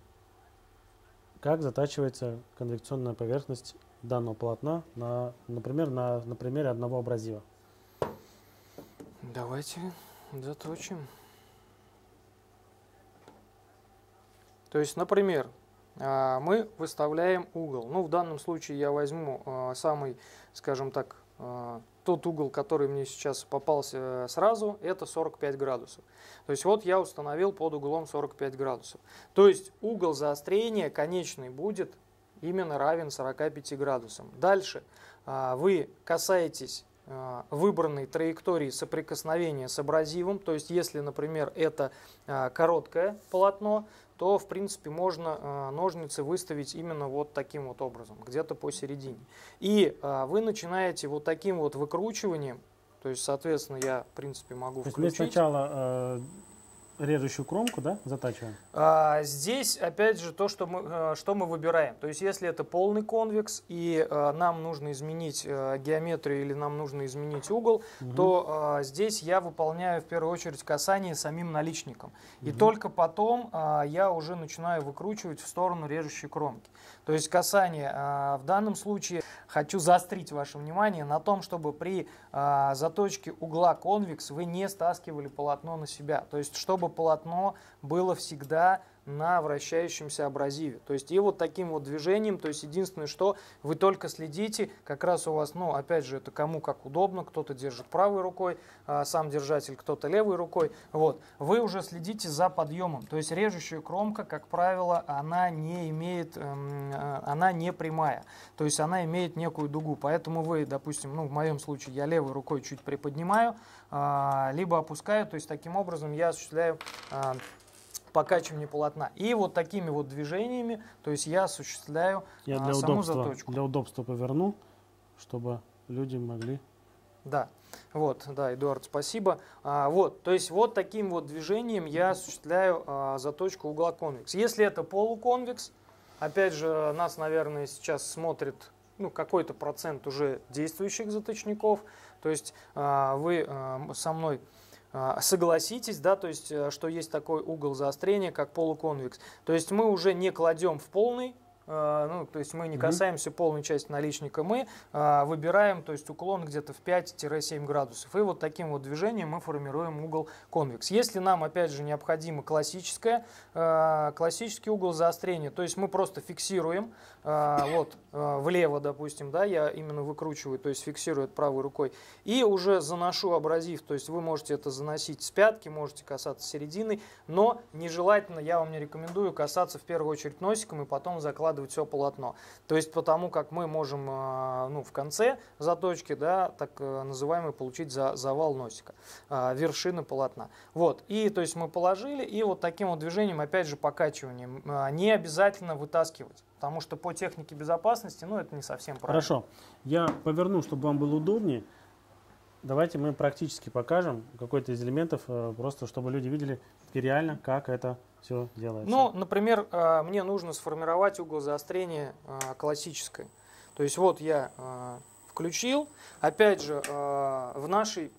как затачивается конвекционная поверхность данного полотна, на, например, на, на примере одного абразива. Давайте заточим. То есть, например, а, мы выставляем угол. Ну, в данном случае я возьму а, самый, скажем так, а, тот угол, который мне сейчас попался э, сразу, это 45 градусов. То есть вот я установил под углом 45 градусов. То есть угол заострения конечный будет именно равен 45 градусам. Дальше а, вы касаетесь а, выбранной траектории соприкосновения с абразивом. То есть если, например, это короткое полотно, то, в принципе, можно ножницы выставить именно вот таким вот образом, где-то посередине. И вы начинаете вот таким вот выкручиванием, то есть, соответственно, я, в принципе, могу включить. То есть сначала э, режущую кромку, да, затачиваем? А, здесь, опять же, то, что мы, э, что мы выбираем. То есть, если это полный конвекс, и а, нам нужно изменить а, геометрию или нам нужно изменить угол, угу. то а, здесь я выполняю, в первую очередь, касание самим наличником. Угу. И только потом а, я уже начинаю выкручивать в сторону режущей кромки. То есть, касание а, в данном случае, хочу заострить ваше внимание на том, чтобы при а, заточке угла конвекс вы не стаскивали полотно на себя. То есть, чтобы полотно было всегда на вращающемся абразиве. То есть и вот таким вот движением, то есть единственное, что вы только следите, как раз у вас, ну, опять же, это кому как удобно, кто-то держит правой рукой, а сам держатель, кто-то левой рукой, вот, вы уже следите за подъемом. То есть режущая кромка, как правило, она не имеет, эм, э, она не прямая, то есть она имеет некую дугу, поэтому вы, допустим, ну, в моем случае я левой рукой чуть приподнимаю, а, либо опускаю, то есть таким образом я осуществляю а, покачивание полотна. И вот такими вот движениями, то есть я осуществляю Я а, для саму удобства, заточку. для удобства поверну, чтобы люди могли. Да, вот, да, Эдуард, спасибо. А, вот, то есть вот таким вот движением я осуществляю а, заточку угла конвекс. Если это полуконвекс, опять же, нас, наверное, сейчас смотрит ну, какой-то процент уже действующих заточников, то есть а, вы а, со мной согласитесь, да, то есть, э, что есть такой угол заострения, как полуконвекс. То есть мы уже не кладем в полный а, ну, то есть мы не касаемся полной части наличника, мы а, выбираем, то есть уклон где-то в 5-7 градусов. И вот таким вот движением мы формируем угол конвекс. Если нам, опять же, необходимо классическое, а, классический угол заострения, то есть мы просто фиксируем, вот, влево, допустим, да, я именно выкручиваю, то есть фиксирую это правой рукой, и уже заношу абразив, то есть вы можете это заносить с пятки, можете касаться середины, но нежелательно, я вам не рекомендую касаться в первую очередь носиком и потом закладывать все полотно. То есть потому как мы можем а, ну, в конце заточки, да, так э, называемый, получить за, завал носика, а, вершины полотна. Вот, и то есть мы положили, и вот таким вот движением, опять же, покачиванием, а, не обязательно вытаскивать. Потому что по технике безопасности, ну, это не совсем правильно. Хорошо. Я поверну, чтобы вам было удобнее. Давайте мы практически покажем какой-то из элементов, э, просто чтобы люди видели реально, как это все делается. Ну, например, э, мне нужно сформировать угол заострения э, классической. То есть вот я включил. Опять же, в нашей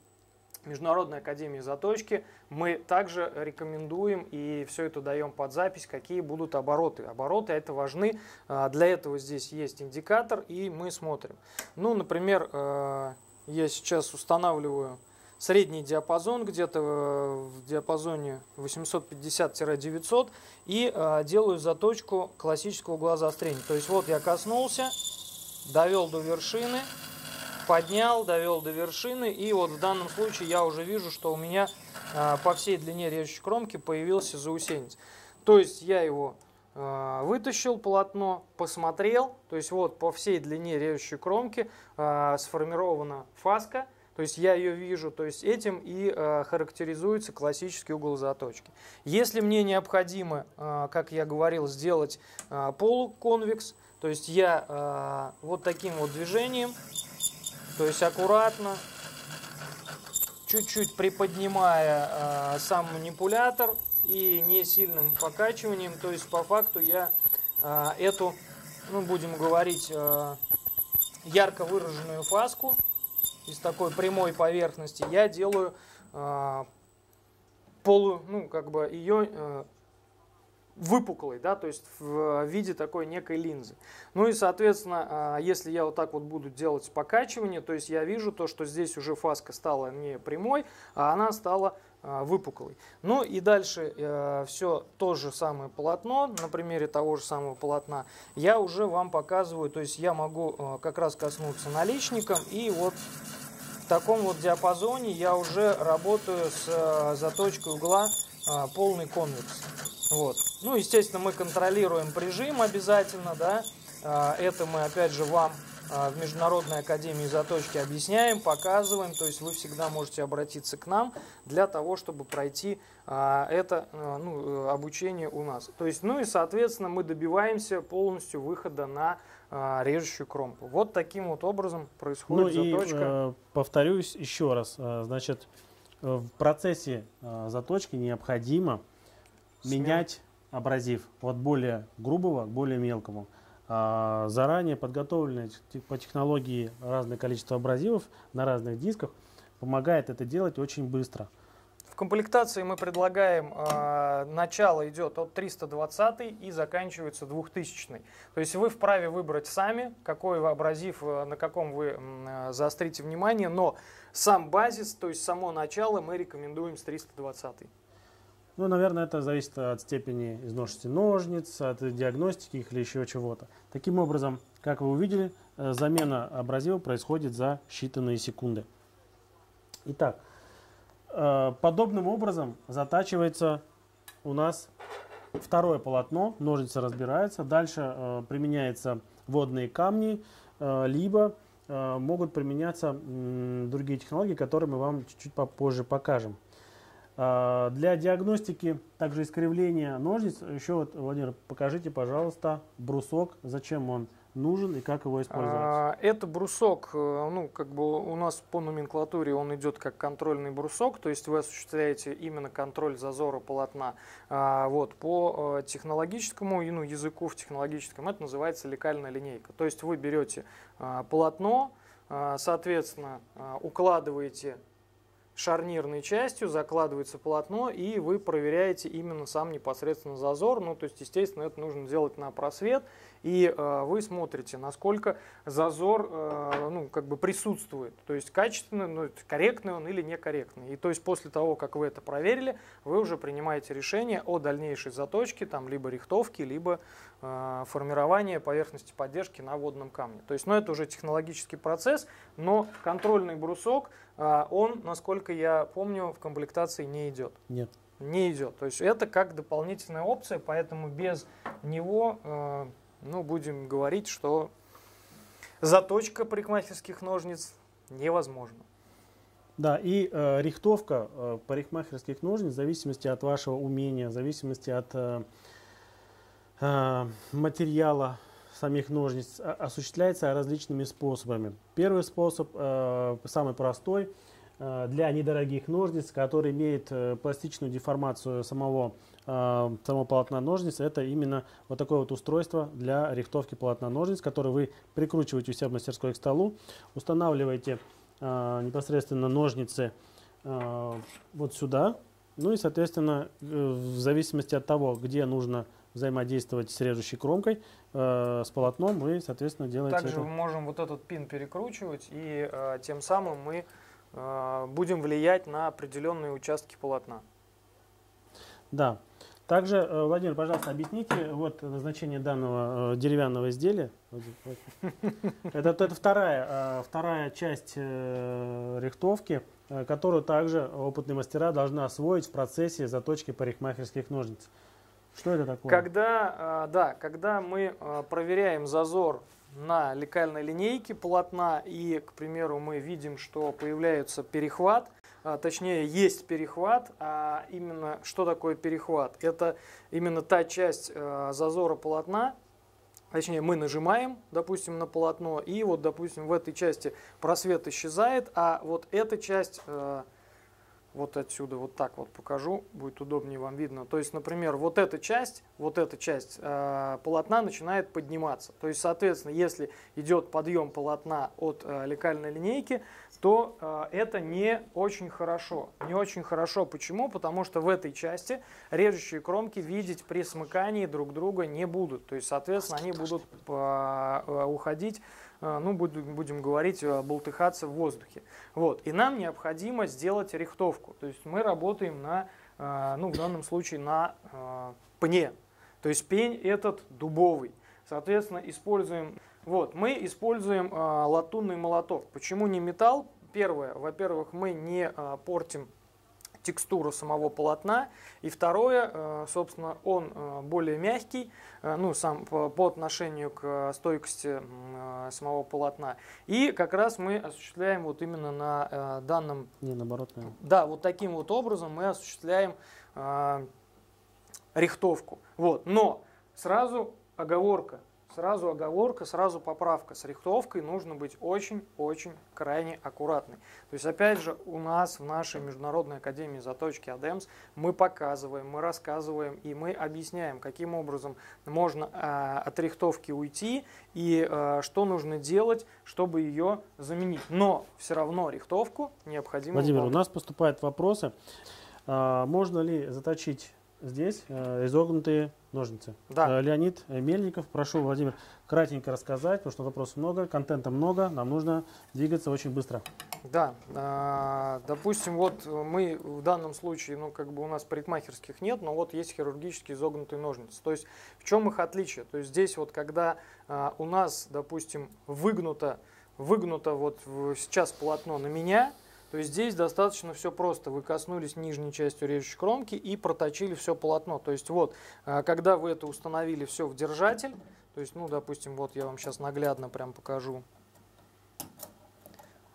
Международной академии заточки мы также рекомендуем и все это даем под запись, какие будут обороты. Обороты это важны. Для этого здесь есть индикатор, и мы смотрим. Ну, например, я сейчас устанавливаю средний диапазон, где-то э, в диапазоне 850-900, и э, делаю заточку классического угла заострения. То есть вот я коснулся, довел до вершины, поднял, довел до вершины, и вот в данном случае я уже вижу, что у меня а, по всей длине режущей кромки появился заусенец. То есть я его вытащил полотно, посмотрел, то есть вот по всей длине режущей кромки а, сформирована фаска, то есть я ее вижу, то есть этим и а, характеризуется классический угол заточки. Если мне необходимо, как я говорил, сделать полуконвекс, то есть я вот таким вот движением то есть аккуратно, чуть-чуть приподнимая э, сам манипулятор и не сильным покачиванием. То есть по факту я э, эту, ну будем говорить, э, ярко выраженную фаску из такой прямой поверхности я делаю э, полу, ну как бы ее э, выпуклой, да, то есть в виде такой некой линзы. Ну и, соответственно, если я вот так вот буду делать покачивание, то есть я вижу то, что здесь уже фаска стала не прямой, а она стала а, выпуклой. Ну и дальше все то же самое полотно, на примере того же самого полотна, я уже вам показываю, то есть я могу а, как раз коснуться наличником и вот в таком вот диапазоне я уже работаю с а, заточкой угла а, полный конвекс. Вот. Ну, естественно, мы контролируем прижим обязательно, да. А, Это мы, опять же, вам в Международной Академии Заточки объясняем, показываем. То есть вы всегда можете обратиться к нам для того, чтобы пройти а, это а, ну, э, обучение у нас. То есть, ну и, соответственно, мы добиваемся полностью выхода на а, режущую кромку. Вот таким вот образом Ну происходит и заточка. э, повторюсь еще раз. Э, Значит, в процессе заточки необходимо Смело. менять абразив от более грубого к более мелкому. А, Заранее подготовленное те- по технологии разное количество абразивов на разных дисках помогает это делать очень быстро. В комплектации мы предлагаем, э, начало идет от 320 и заканчивается 2000. То есть вы вправе выбрать сами, какой вы абразив, э, на каком вы э, заострите внимание, но сам базис, то есть само начало мы рекомендуем с 320. Ну, наверное, это зависит от степени изношенности ножниц, от диагностики их или еще чего-то. Таким образом, как вы увидели, э, замена абразива происходит за считанные секунды. Итак, э, подобным образом затачивается у нас второе полотно, ножницы разбираются, дальше э, применяются водные камни, либо могут применяться другие технологии, которые мы вам чуть-чуть попозже покажем. А, для диагностики также искривления ножниц, еще вот, Владимир, покажите, пожалуйста, брусок, зачем он нужен и как его использовать? А, это брусок, э, ну, как бы у нас по номенклатуре он идет как контрольный брусок, то есть вы осуществляете именно контроль зазора полотна. А, вот, по э, технологическому ну, языку в технологическом это называется лекальная линейка. То есть вы берете полотно, соответственно, укладываете шарнирной частью, закладывается полотно, и вы проверяете именно сам непосредственно зазор. Ну, то есть, естественно, это нужно делать на просвет, и э, вы смотрите, насколько зазор э, ну, как бы присутствует. То есть, качественно, ну, корректный он или некорректный. И то есть, после того, как вы это проверили, вы уже принимаете решение о дальнейшей заточке, там, либо рихтовке, либо э, формировании поверхности поддержки на водном камне. То есть, ну, это уже технологический процесс, но контрольный брусок – он, насколько я помню, в комплектации не идет. Нет. Не идет. То есть это как дополнительная опция, поэтому без него, э, ну, будем говорить, что заточка парикмахерских ножниц невозможна. Да, и э, рихтовка э, парикмахерских ножниц в зависимости от вашего умения, в зависимости от э, э, материала, самих ножниц осуществляется различными способами. Первый способ, э, самый простой, э, для недорогих ножниц, который имеет э, пластичную деформацию самого, самого полотна ножниц, это именно вот такое вот устройство для рихтовки полотна ножниц, которое вы прикручиваете у себя в мастерской к столу, устанавливаете непосредственно ножницы вот сюда, ну и, соответственно, в зависимости от того, где нужно взаимодействовать с режущей кромкой, э, с полотном, вы, соответственно, делаете Также это. мы можем вот этот пин перекручивать, и э, тем самым мы э, будем влиять на определенные участки полотна. Да. Также, э, Владимир, пожалуйста, объясните вот назначение данного э, деревянного изделия. Это, это вторая, э, вторая часть рихтовки, которую также опытные мастера должны освоить в процессе заточки парикмахерских ножниц. Что это такое? Когда, да, когда мы проверяем зазор на лекальной линейке полотна и, к примеру, мы видим, что появляется перехват, точнее есть перехват, а именно что такое перехват? Это именно та часть зазора полотна, Точнее, мы нажимаем, допустим, на полотно, и вот, допустим, в этой части просвет исчезает, а вот эта часть вот отсюда вот так вот покажу, будет удобнее вам видно. То есть, например, вот эта часть, вот эта часть э, полотна начинает подниматься. То есть, соответственно, если идет подъем полотна от э, лекальной линейки, то э, это не очень хорошо. Не очень хорошо. Почему? Потому что в этой части режущие кромки видеть при смыкании друг друга не будут. То есть, соответственно, они будут э, э уходить ну, будем, будем говорить, э, болтыхаться в воздухе. Вот. И нам необходимо сделать рихтовку. То есть мы работаем на, э, ну, в данном случае на пне. То есть пень этот дубовый. Соответственно, используем, вот, мы используем латунный молоток. Почему не металл? Первое, во-первых, мы не портим текстуру самого полотна. И второе, э, собственно, он э, более мягкий, э, ну, сам по, по отношению к стойкости самого полотна. И как раз мы осуществляем вот именно на данном... Не, наоборот. Наверное. Да, вот таким вот образом мы осуществляем рихтовку. Вот. Но сразу оговорка. Сразу оговорка, сразу поправка. С рихтовкой нужно быть очень-очень крайне аккуратной. То есть, опять же, у нас в нашей Международной Академии заточки АДЭМС мы показываем, мы рассказываем и мы объясняем, каким образом можно э, от рихтовки уйти и э, что нужно делать, чтобы ее заменить. Но все равно рихтовку необходимо Владимир, выполнять. у нас поступают вопросы. А, можно ли заточить здесь э, изогнутые ножницы. Да. Э, Леонид Мельников, прошу, Владимир, кратенько рассказать, потому что вопросов много, контента много, нам нужно двигаться очень быстро. Да, а, допустим, вот мы в данном случае, ну, как бы у нас парикмахерских нет, но вот есть хирургические изогнутые ножницы. То есть в чем их отличие? То есть здесь вот, когда а, у нас, допустим, выгнуто, выгнуто вот сейчас полотно на меня, то есть здесь достаточно все просто. Вы коснулись нижней частью режущей кромки и проточили все полотно. То есть вот, а, когда вы это установили все в держатель, то есть, ну, допустим, вот я вам сейчас наглядно прям покажу.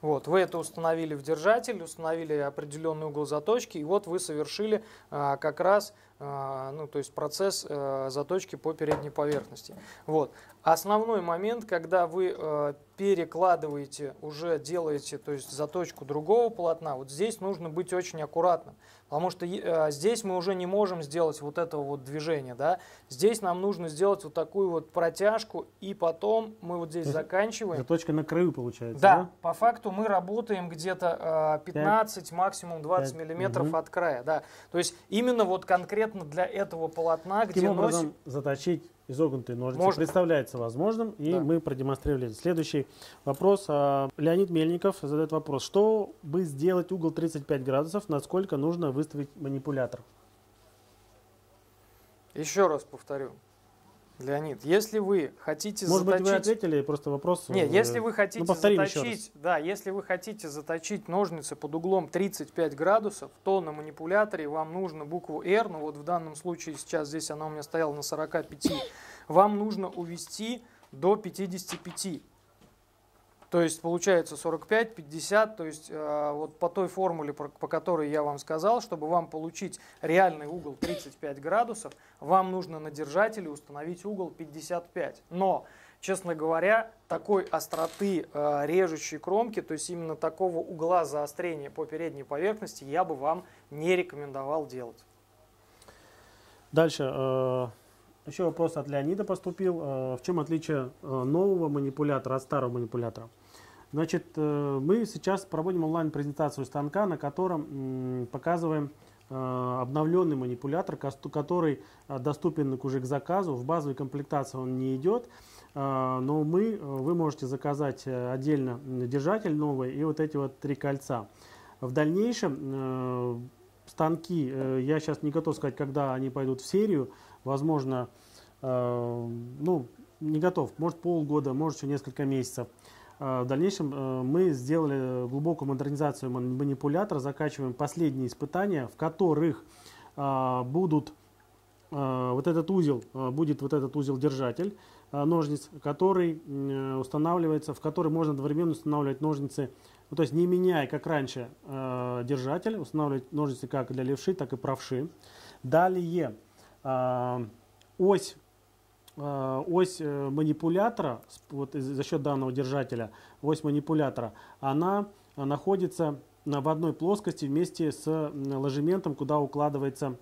Вот, вы это установили в держатель, установили определенный угол заточки, и вот вы совершили а, как раз ну, то есть процесс а, заточки по передней поверхности. Вот. Основной момент, когда вы а, перекладываете, уже делаете то есть заточку другого полотна, вот здесь нужно быть очень аккуратным. Потому что э, здесь мы уже не можем сделать вот этого вот движения, да. Здесь нам нужно сделать вот такую вот протяжку, и потом мы вот здесь заканчиваем. Заточка на краю получается, да? Да, по факту мы работаем где-то э, 15, 5, максимум 20 5, миллиметров угу. от края, да. То есть именно вот конкретно для этого полотна, Таким где образом носит... заточить изогнутые ножницы Можно. представляется возможным, и да. мы продемонстрировали. Следующий вопрос. А, Леонид Мельников задает вопрос. Что бы сделать угол 35 градусов, насколько нужно выставить манипулятор? Еще раз повторю. Леонид, если вы хотите Может заточить... быть, вы ответили, просто вопрос... Нет, э, если вы хотите ну, заточить... Да, если вы хотите заточить ножницы под углом 35 градусов, то на манипуляторе вам нужно букву R, ну вот в данном случае сейчас здесь она у меня стояла на 45, вам нужно увести до 55. То есть получается 45, 50, то есть э, вот по той формуле, по, по которой я вам сказал, чтобы вам получить реальный угол 35 градусов, вам нужно на держателе установить угол 55. Но, честно говоря, такой остроты э, режущей кромки, то есть именно такого угла заострения по передней поверхности я бы вам не рекомендовал делать. Дальше. Э, еще вопрос от Леонида поступил. Э, в чем отличие э, нового манипулятора от старого манипулятора? Значит, э, мы сейчас проводим онлайн-презентацию станка, на котором показываем э, обновленный манипулятор, который э, доступен уже к заказу. В базовой комплектации он не идет, но мы, вы можете заказать отдельно держатель новый и вот эти вот три кольца. В дальнейшем станки, я сейчас не готов сказать, когда они пойдут в серию, возможно, ну, не готов, может полгода, может еще несколько месяцев. А, в дальнейшем э, мы сделали глубокую модернизацию манипулятора, закачиваем последние испытания, в которых а, будут а, вот этот узел, будет вот этот узел-держатель ножниц, который устанавливается, в который можно одновременно устанавливать ножницы, ну, то есть не меняя, как раньше, держатель, устанавливать ножницы как для левши, так и правши. Далее ось ось э, манипулятора, вот за счет данного держателя, ось манипулятора, она находится в одной плоскости вместе с ложементом, куда укладывается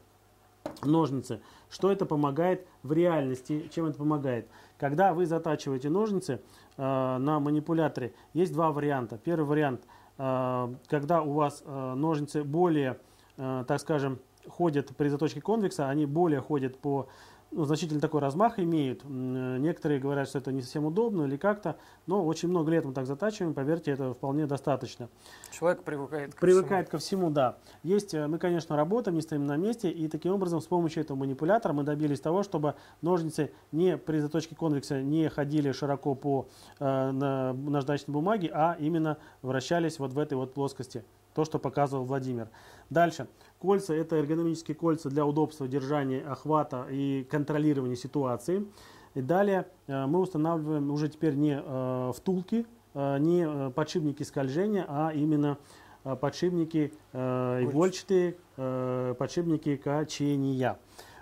ножницы. Что это помогает в реальности? Чем это помогает? Когда вы затачиваете ножницы э, на манипуляторе, есть два варианта. Первый вариант, э, когда у вас э, ножницы более, э, так скажем, ходят при заточке конвекса, они более ходят по ну, значительно такой размах имеют. Некоторые говорят, что это не совсем удобно или как-то, но очень много лет мы так затачиваем, поверьте, это вполне достаточно. Человек привыкает ко Привыкает всему. ко всему, да. Есть, э, мы, конечно, работаем, не стоим на месте, и таким образом с помощью этого манипулятора мы добились того, чтобы ножницы не при заточке конвекса не ходили широко по э, на наждачной бумаге, а именно вращались вот в этой вот плоскости. То, что показывал Владимир. Дальше. Кольца – это эргономические кольца для удобства держания, охвата и контролирования ситуации. И далее э, мы устанавливаем уже теперь не э, втулки, э, не подшипники скольжения, а именно подшипники игольчатые, подшипники качения.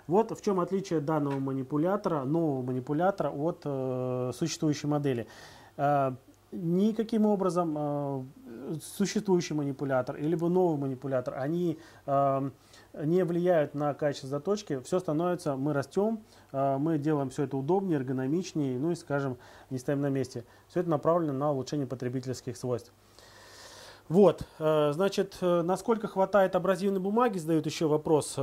Вот в чем отличие данного манипулятора, нового манипулятора от существующей модели никаким образом э, существующий манипулятор или новый манипулятор, они э, не влияют на качество заточки, все становится, мы растем, э, мы делаем все это удобнее, эргономичнее, ну и, скажем, не стоим на месте. Все это направлено на улучшение потребительских свойств. Вот, значит, насколько хватает абразивной бумаги, задают еще вопрос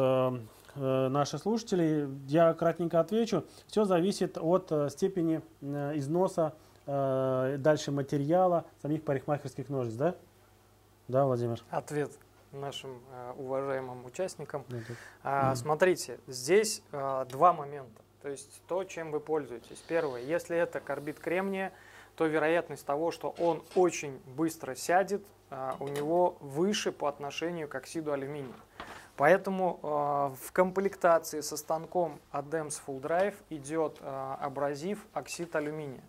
наши слушатели. Я кратенько отвечу. Все зависит от степени износа Э, дальше материала самих парикмахерских ножниц, да? Да, Владимир? Ответ нашим э, уважаемым участникам. Да, тут. А, Мгм. Смотрите, здесь а, два момента. То есть то, чем вы пользуетесь. Первое, если это карбид кремния, то вероятность того, что он очень быстро сядет, а, у него выше по отношению к оксиду алюминия. Поэтому а, в комплектации со станком ADEMS Full Drive идет а, абразив оксид алюминия.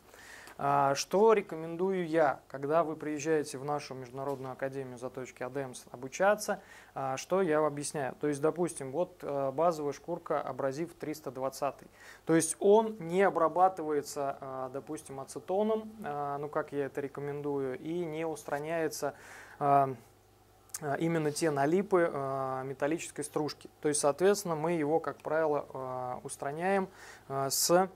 А, Что рекомендую я, когда вы приезжаете в нашу Международную Академию заточки ADEMS обучаться, а, что я объясняю? То есть, допустим, вот э, базовая шкурка абразив 320. То есть он не обрабатывается, а, допустим, ацетоном, ну как я это рекомендую, и не устраняется именно те налипы металлической стружки. То есть, соответственно, мы его, как правило, устраняем с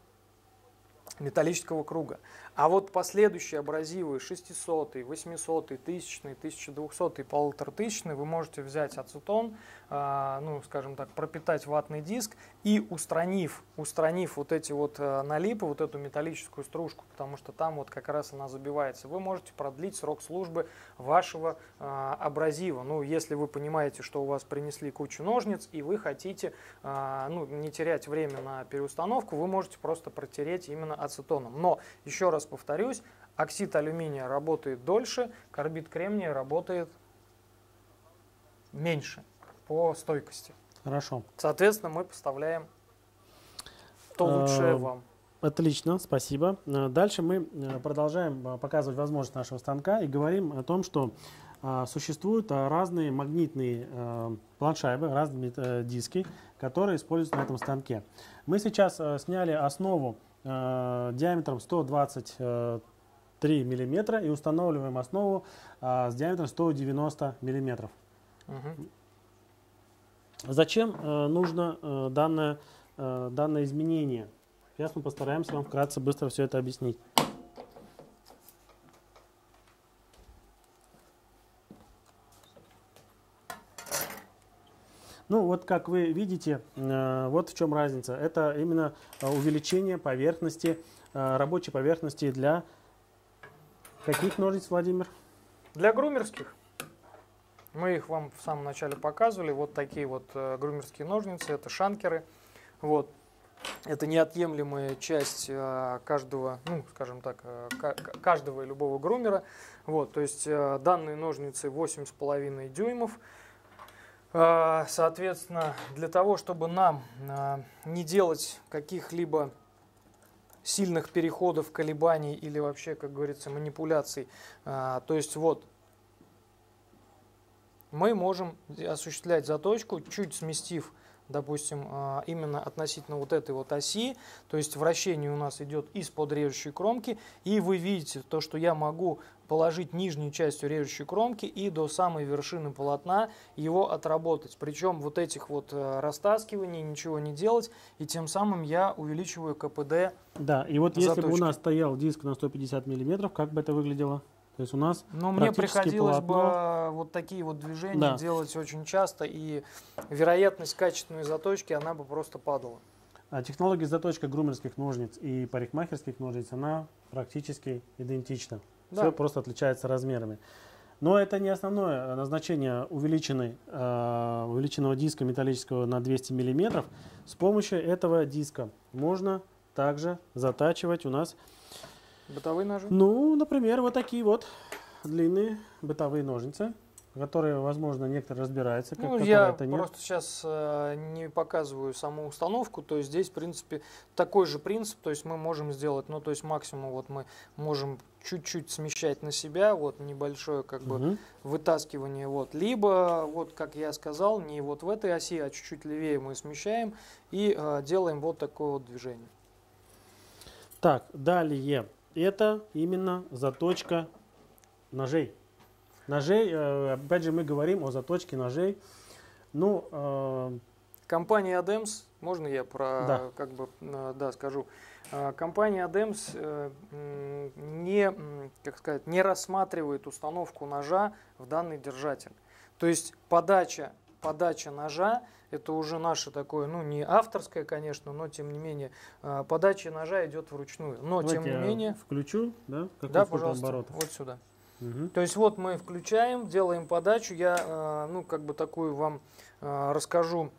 металлического круга. А вот последующие абразивы 600, 800, 1000, 1200 и 1500 вы можете взять ацетон, а, ну, скажем так, пропитать ватный диск и устранив, устранив вот эти вот а, налипы, вот эту металлическую стружку, потому что там вот как раз она забивается, вы можете продлить срок службы вашего а, абразива. Ну, если вы понимаете, что у вас принесли кучу ножниц и вы хотите а, ну, не терять время на переустановку, вы можете просто протереть именно ацетоном. Но, еще раз повторюсь, оксид алюминия работает дольше, карбид кремния работает меньше по стойкости. Хорошо. Соответственно, мы поставляем то лучшее Э, вам. Отлично, спасибо. Э, Дальше мы э, продолжаем показывать возможность нашего станка и говорим о том, что существуют разные магнитные планшайбы, разные диски, которые используются на этом станке. Мы сейчас сняли основу диаметром 123 миллиметра и устанавливаем основу а, с диаметром 190 миллиметров. Мгм. Зачем э, нужно э, данное, э, данное изменение? Сейчас мы постараемся вам вкратце быстро все это объяснить. Ну, вот как вы видите, э, вот в чем разница. Это именно э, увеличение поверхности, э, рабочей поверхности для каких ножниц, Владимир? Для грумерских мы их вам в самом начале показывали. Вот такие вот грумерские ножницы, это шанкеры. Вот. Это неотъемлемая часть каждого, ну, скажем так, ка- ка- каждого любого грумера. Вот, то есть данные ножницы 8,5 дюймов. Э, Соответственно, для того, чтобы нам э, не делать каких-либо сильных переходов, колебаний или вообще, как говорится, манипуляций, а, то есть вот мы можем осуществлять заточку, чуть сместив, допустим, а, именно относительно вот этой вот оси, то есть вращение у нас идет из-под режущей кромки, и вы видите то, что я могу положить нижнюю частью режущей кромки и до самой вершины полотна его отработать. Причем вот этих вот э, растаскиваний ничего не делать, и тем самым я увеличиваю КПД Да, и вот если бы у Заточки. нас стоял диск на 150 миллиметров, как бы это выглядело? То есть у нас Но мне приходилось бы полотно. вот такие вот движения Да. делать очень часто, и вероятность качественной заточки, она бы просто падала. а, технология заточка грумерских ножниц и парикмахерских ножниц, она практически идентична. Да. Все просто отличается размерами. Но это не основное назначение увеличенной, э, увеличенного диска металлического на 200 миллиметров. С помощью этого диска можно также затачивать у нас, Бытовые ножи? ну, например, вот такие вот длинные бытовые ножницы, которые, возможно, некоторые разбираются, как Ну, я это нет. просто сейчас не показываю саму установку, то есть здесь, в принципе, такой же принцип, то есть мы можем сделать, ну, то есть максимум вот мы можем чуть-чуть смещать на себя, вот небольшое как бы Мгм. вытаскивание, вот, либо, вот, как я сказал, не вот в этой оси, а чуть-чуть левее мы смещаем и э, делаем вот такое вот движение. Так, далее. Это именно заточка ножей. Ножей, э, опять же, мы говорим о заточке ножей. Ну, э, Компания Adams, можно я про, Да. как бы, э, да, скажу. Э, Компания Adams э, не, как сказать, не рассматривает установку ножа в данный держатель. То есть подача, подача ножа, это уже наше такое, ну не авторское, конечно, но тем не менее, э, подача ножа идет вручную. Но давайте тем не менее, включу, да, какой да, пожалуйста, оборотов. вот сюда. Мгм. То есть вот мы включаем, делаем подачу. Я, э, ну, как бы такую вам расскажу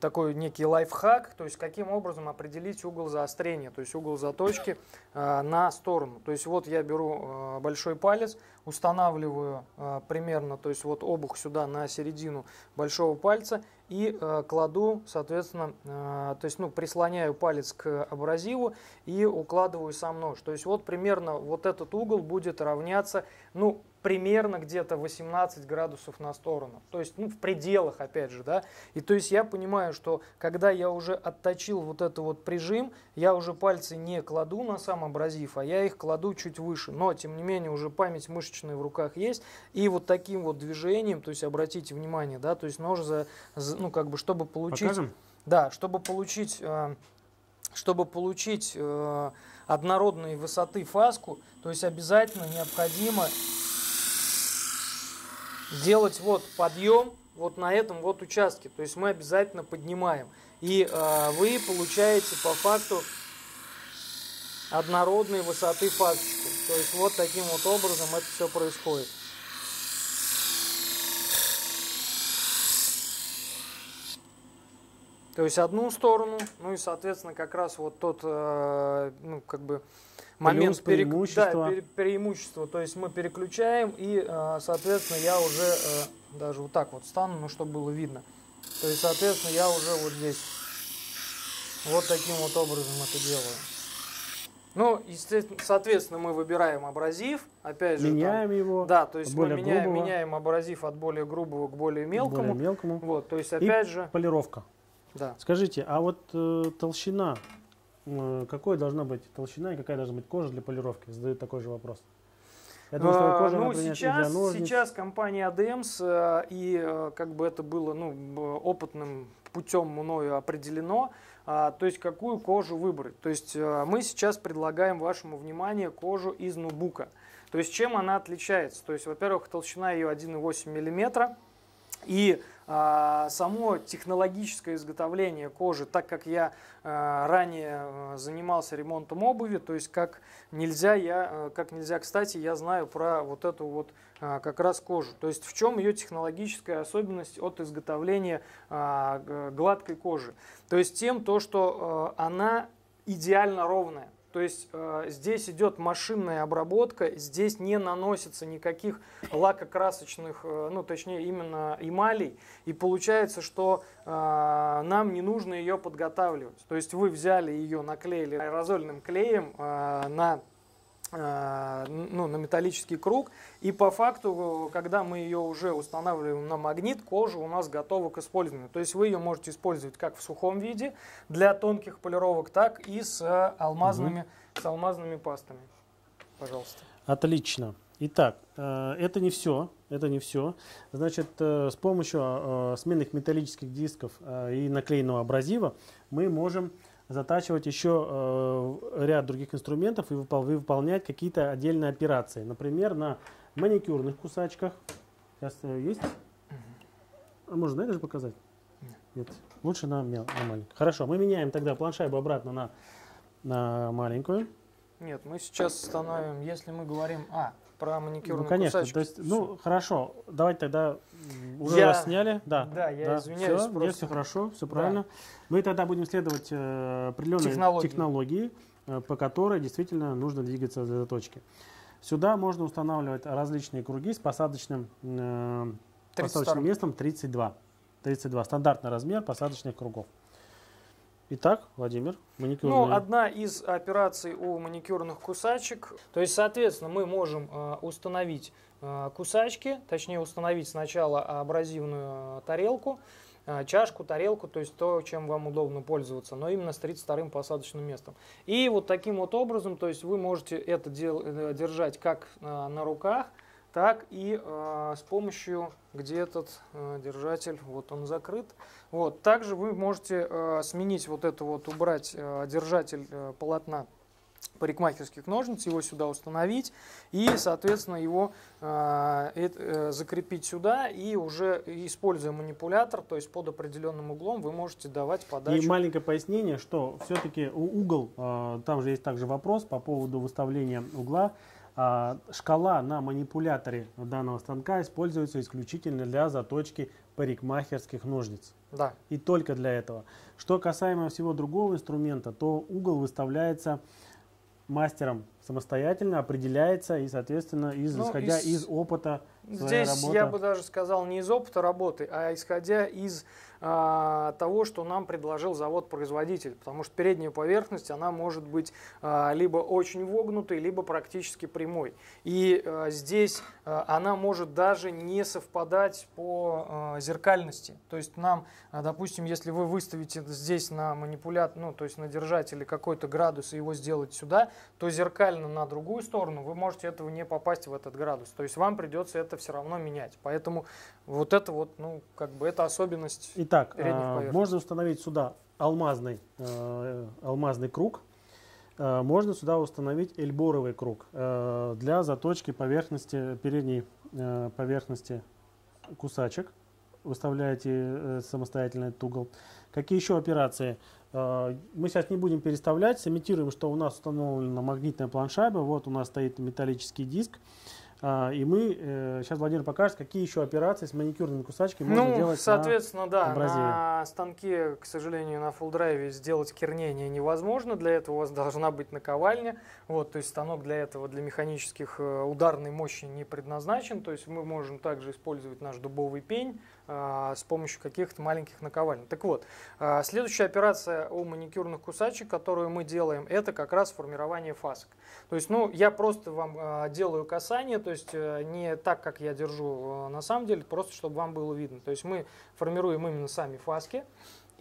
такой некий лайфхак, то есть каким образом определить угол заострения, то есть угол заточки э, на сторону. То есть вот я беру э, большой палец, устанавливаю э, примерно, то есть вот обух сюда на середину большого пальца и э, кладу, соответственно, э, то есть ну прислоняю палец к абразиву и укладываю сам нож. То есть вот примерно вот этот угол будет равняться, ну примерно где-то 18 градусов на сторону. То есть, ну, в пределах, опять же, да. И то есть я понимаю, что когда я уже отточил вот это вот прижим, я уже пальцы не кладу на сам абразив, а я их кладу чуть выше. Но, тем не менее, уже память мышечная в руках есть. И вот таким вот движением, то есть обратите внимание, да, то есть нож за- ну, как бы, чтобы получить... Покажем? Да, чтобы получить, э, чтобы получить э, однородной высоты фаску, то есть обязательно необходимо сделать вот подъем вот на этом вот участке. То есть мы обязательно поднимаем. И э, вы получаете по факту однородной высоты фасочку. То есть вот таким вот образом это все происходит. То есть одну сторону, ну и, соответственно, как раз вот тот, э, ну, как бы, момент Плюс перек- преимущество. Да, пере- преимущество. То есть мы переключаем, и, э, соответственно, я уже э, даже вот так вот стану, ну, чтобы было видно. То есть, соответственно, я уже вот здесь вот таким вот образом это делаю. Ну, естественно, соответственно, мы выбираем абразив, опять же, там- Меняем его да, то есть мы меняем, грубого. меняем абразив от более грубого к более мелкому. более мелкому. Вот, то есть И опять же, полировка. Да. Скажите, а вот э, толщина, э, какой должна быть толщина и какая должна быть кожа для полировки? Задают такой же вопрос. Я думаю, что А, кожа, ну, например, сейчас, сейчас компания ADEMS, э, и э, как бы это было ну, опытным путем мною определено, а, то есть какую кожу выбрать. То есть э, мы сейчас предлагаем вашему вниманию кожу из нубука. То есть чем она отличается? То есть, во-первых, толщина ее 1,8 миллиметра. И само технологическое изготовление кожи, так как я а, ранее а, занимался ремонтом обуви, то есть как нельзя я, а, как нельзя, кстати, я знаю про вот эту вот а, как раз кожу. То есть в чем ее технологическая особенность от изготовления а, гладкой кожи? То есть тем то, что а, она идеально ровная. То есть э, здесь идет машинная обработка, здесь не наносится никаких лакокрасочных, э, ну точнее именно эмалей, и получается, что э, нам не нужно ее подготавливать. То есть вы взяли ее, наклеили аэрозольным клеем э, на ну, на металлический круг. И по факту, когда мы ее уже устанавливаем на магнит, кожа у нас готова к использованию. То есть вы ее можете использовать как в сухом виде для тонких полировок, так и с э, алмазными, с алмазными пастами. Пожалуйста. Отлично. Итак, э, это не все. Это не все. Значит, э, с помощью э, сменных металлических дисков э, и наклеенного абразива мы можем затачивать еще э, ряд других инструментов и выпол- выполнять какие-то отдельные операции. Например, на маникюрных кусачках. Сейчас э, есть? А можно на это же показать? Нет. Лучше на, на маленькую. Хорошо, мы меняем тогда планшайбу обратно на, на маленькую. Нет, мы сейчас установим, если мы говорим, а, про маникюрный Ну, конечно. кусачек. То есть, ну, хорошо. Давайте тогда уже Я- раз сняли. Да, Да, я извиняюсь, Все, просто- все хорошо, все Да. правильно. Мы тогда будем следовать э, определенной Технологии. технологии, э, по которой действительно нужно двигаться до точки. Сюда можно устанавливать различные круги с посадочным, э, 32. посадочным местом 32. 32. Стандартный размер посадочных кругов. Итак, Владимир, маникюрные. Ну, одна из операций у маникюрных кусачек. То есть, соответственно, мы можем э, установить э, кусачки, точнее установить сначала абразивную тарелку, э, чашку, тарелку, то есть то, чем вам удобно пользоваться, но именно с 32-м посадочным местом. И вот таким вот образом, то есть вы можете это дел- держать как на руках, так и э, с помощью, где этот э, держатель, вот он закрыт. Вот. Также вы можете э, сменить вот это вот, убрать э, держатель э, полотна парикмахерских ножниц, его сюда установить и, соответственно, его э, э, закрепить сюда и уже используя манипулятор, то есть под определенным углом, вы можете давать подачу. И маленькое пояснение, что все-таки угол, э, там же есть также вопрос по поводу выставления угла. А, шкала на манипуляторе данного станка используется исключительно для заточки парикмахерских ножниц. Да. И только для этого. Что касаемо всего другого инструмента, то угол выставляется мастером самостоятельно, определяется и, соответственно, из, Ну, исходя из- из опыта Здесь работы. я бы даже сказал не из опыта работы, а исходя из того, что нам предложил завод-производитель. Потому что передняя поверхность, она может быть а, либо очень вогнутой, либо практически прямой. И а, здесь а, она может даже не совпадать по а, зеркальности. То есть нам, а, допустим, если вы выставите здесь на манипулят, ну, то есть на держателе какой-то градус и его сделать сюда, то зеркально на другую сторону вы можете этого не попасть в этот градус. То есть вам придется это все равно менять. Поэтому вот это вот, ну, как бы это особенность. Итак, можно установить сюда алмазный, э, алмазный круг. Э, Можно сюда установить эльборовый круг э, для заточки поверхности, передней э, поверхности кусачек. Выставляете самостоятельно этот угол. Какие еще операции? Мы сейчас не будем переставлять, сымитируем, что у нас установлена магнитная планшайба. Вот у нас стоит металлический диск. А, И мы, э, сейчас Владимир покажет, какие еще операции с маникюрными кусачками можно ну, делать на соответственно, да, абразиве. на станке, к сожалению, на full драйве сделать кернение невозможно. Для этого у вас должна быть наковальня. Вот, то есть станок для этого, для механических э, ударной мощи не предназначен. То есть мы можем также использовать наш дубовый пень с помощью каких-то маленьких наковален. Так вот, а, следующая операция у маникюрных кусачек, которую мы делаем, это как раз формирование фасок. То есть, ну, я просто вам а, делаю касание, то есть э, не так, как я держу э, на самом деле, просто чтобы вам было видно. То есть мы формируем именно сами фаски.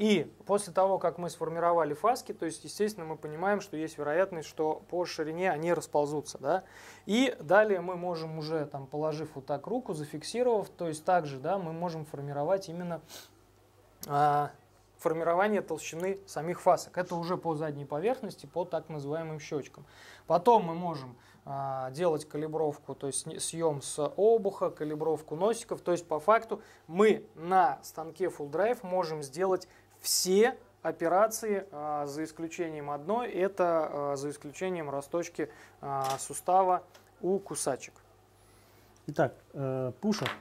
И после того, как мы сформировали фаски, то есть, естественно, мы понимаем, что есть вероятность, что по ширине они расползутся. Да? И далее мы можем уже, там, положив вот так руку, зафиксировав, то есть также да, мы можем формировать именно а, формирование толщины самих фасок. Это уже по задней поверхности, по так называемым щечкам. Потом мы можем а, делать калибровку, то есть съем с обуха, калибровку носиков. То есть по факту мы на станке Full Drive можем сделать все операции, а, за исключением одной, это а, за исключением расточки а, сустава у кусачек. Итак, э, пушер.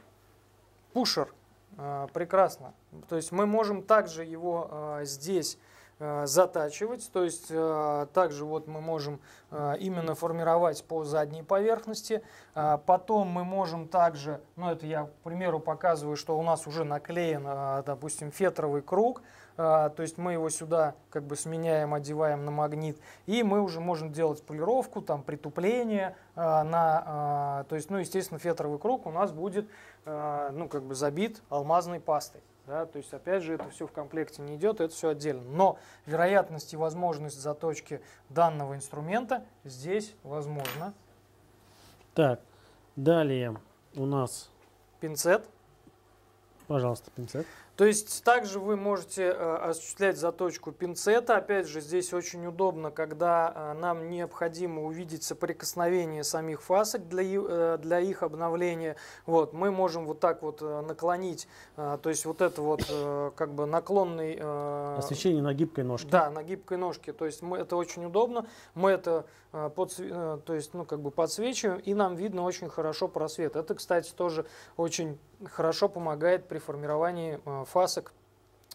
Пушер. э, Прекрасно. То есть мы можем также его э, здесь затачивать. То есть также вот мы можем именно формировать по задней поверхности. Потом мы можем также, ну это я, к примеру, показываю, что у нас уже наклеен, допустим, фетровый круг. А, То есть мы его сюда как бы сменяем, одеваем на магнит. И мы уже можем делать полировку, там притупление а, на, а, то есть, ну, естественно, фетровый круг у нас будет, ну, как бы забит алмазной пастой. Да, то есть, опять же, это все в комплекте не идет, это все отдельно. Но вероятность и возможность заточки данного инструмента здесь возможно. Так, далее у нас, Пинцет. пожалуйста, пинцет. То есть также вы можете э, осуществлять заточку пинцета. Опять же, здесь очень удобно, когда э, нам необходимо увидеть соприкосновение самих фасок для, э, для их обновления. Вот, мы можем вот так вот наклонить, то есть вот это вот как бы наклонный... Освещение на гибкой ножке. да, на гибкой ножке. То есть мы, это очень удобно. Мы это э, то есть, ну, как бы подсвечиваем, и нам видно очень хорошо просвет. Это, кстати, тоже очень хорошо помогает при формировании фасок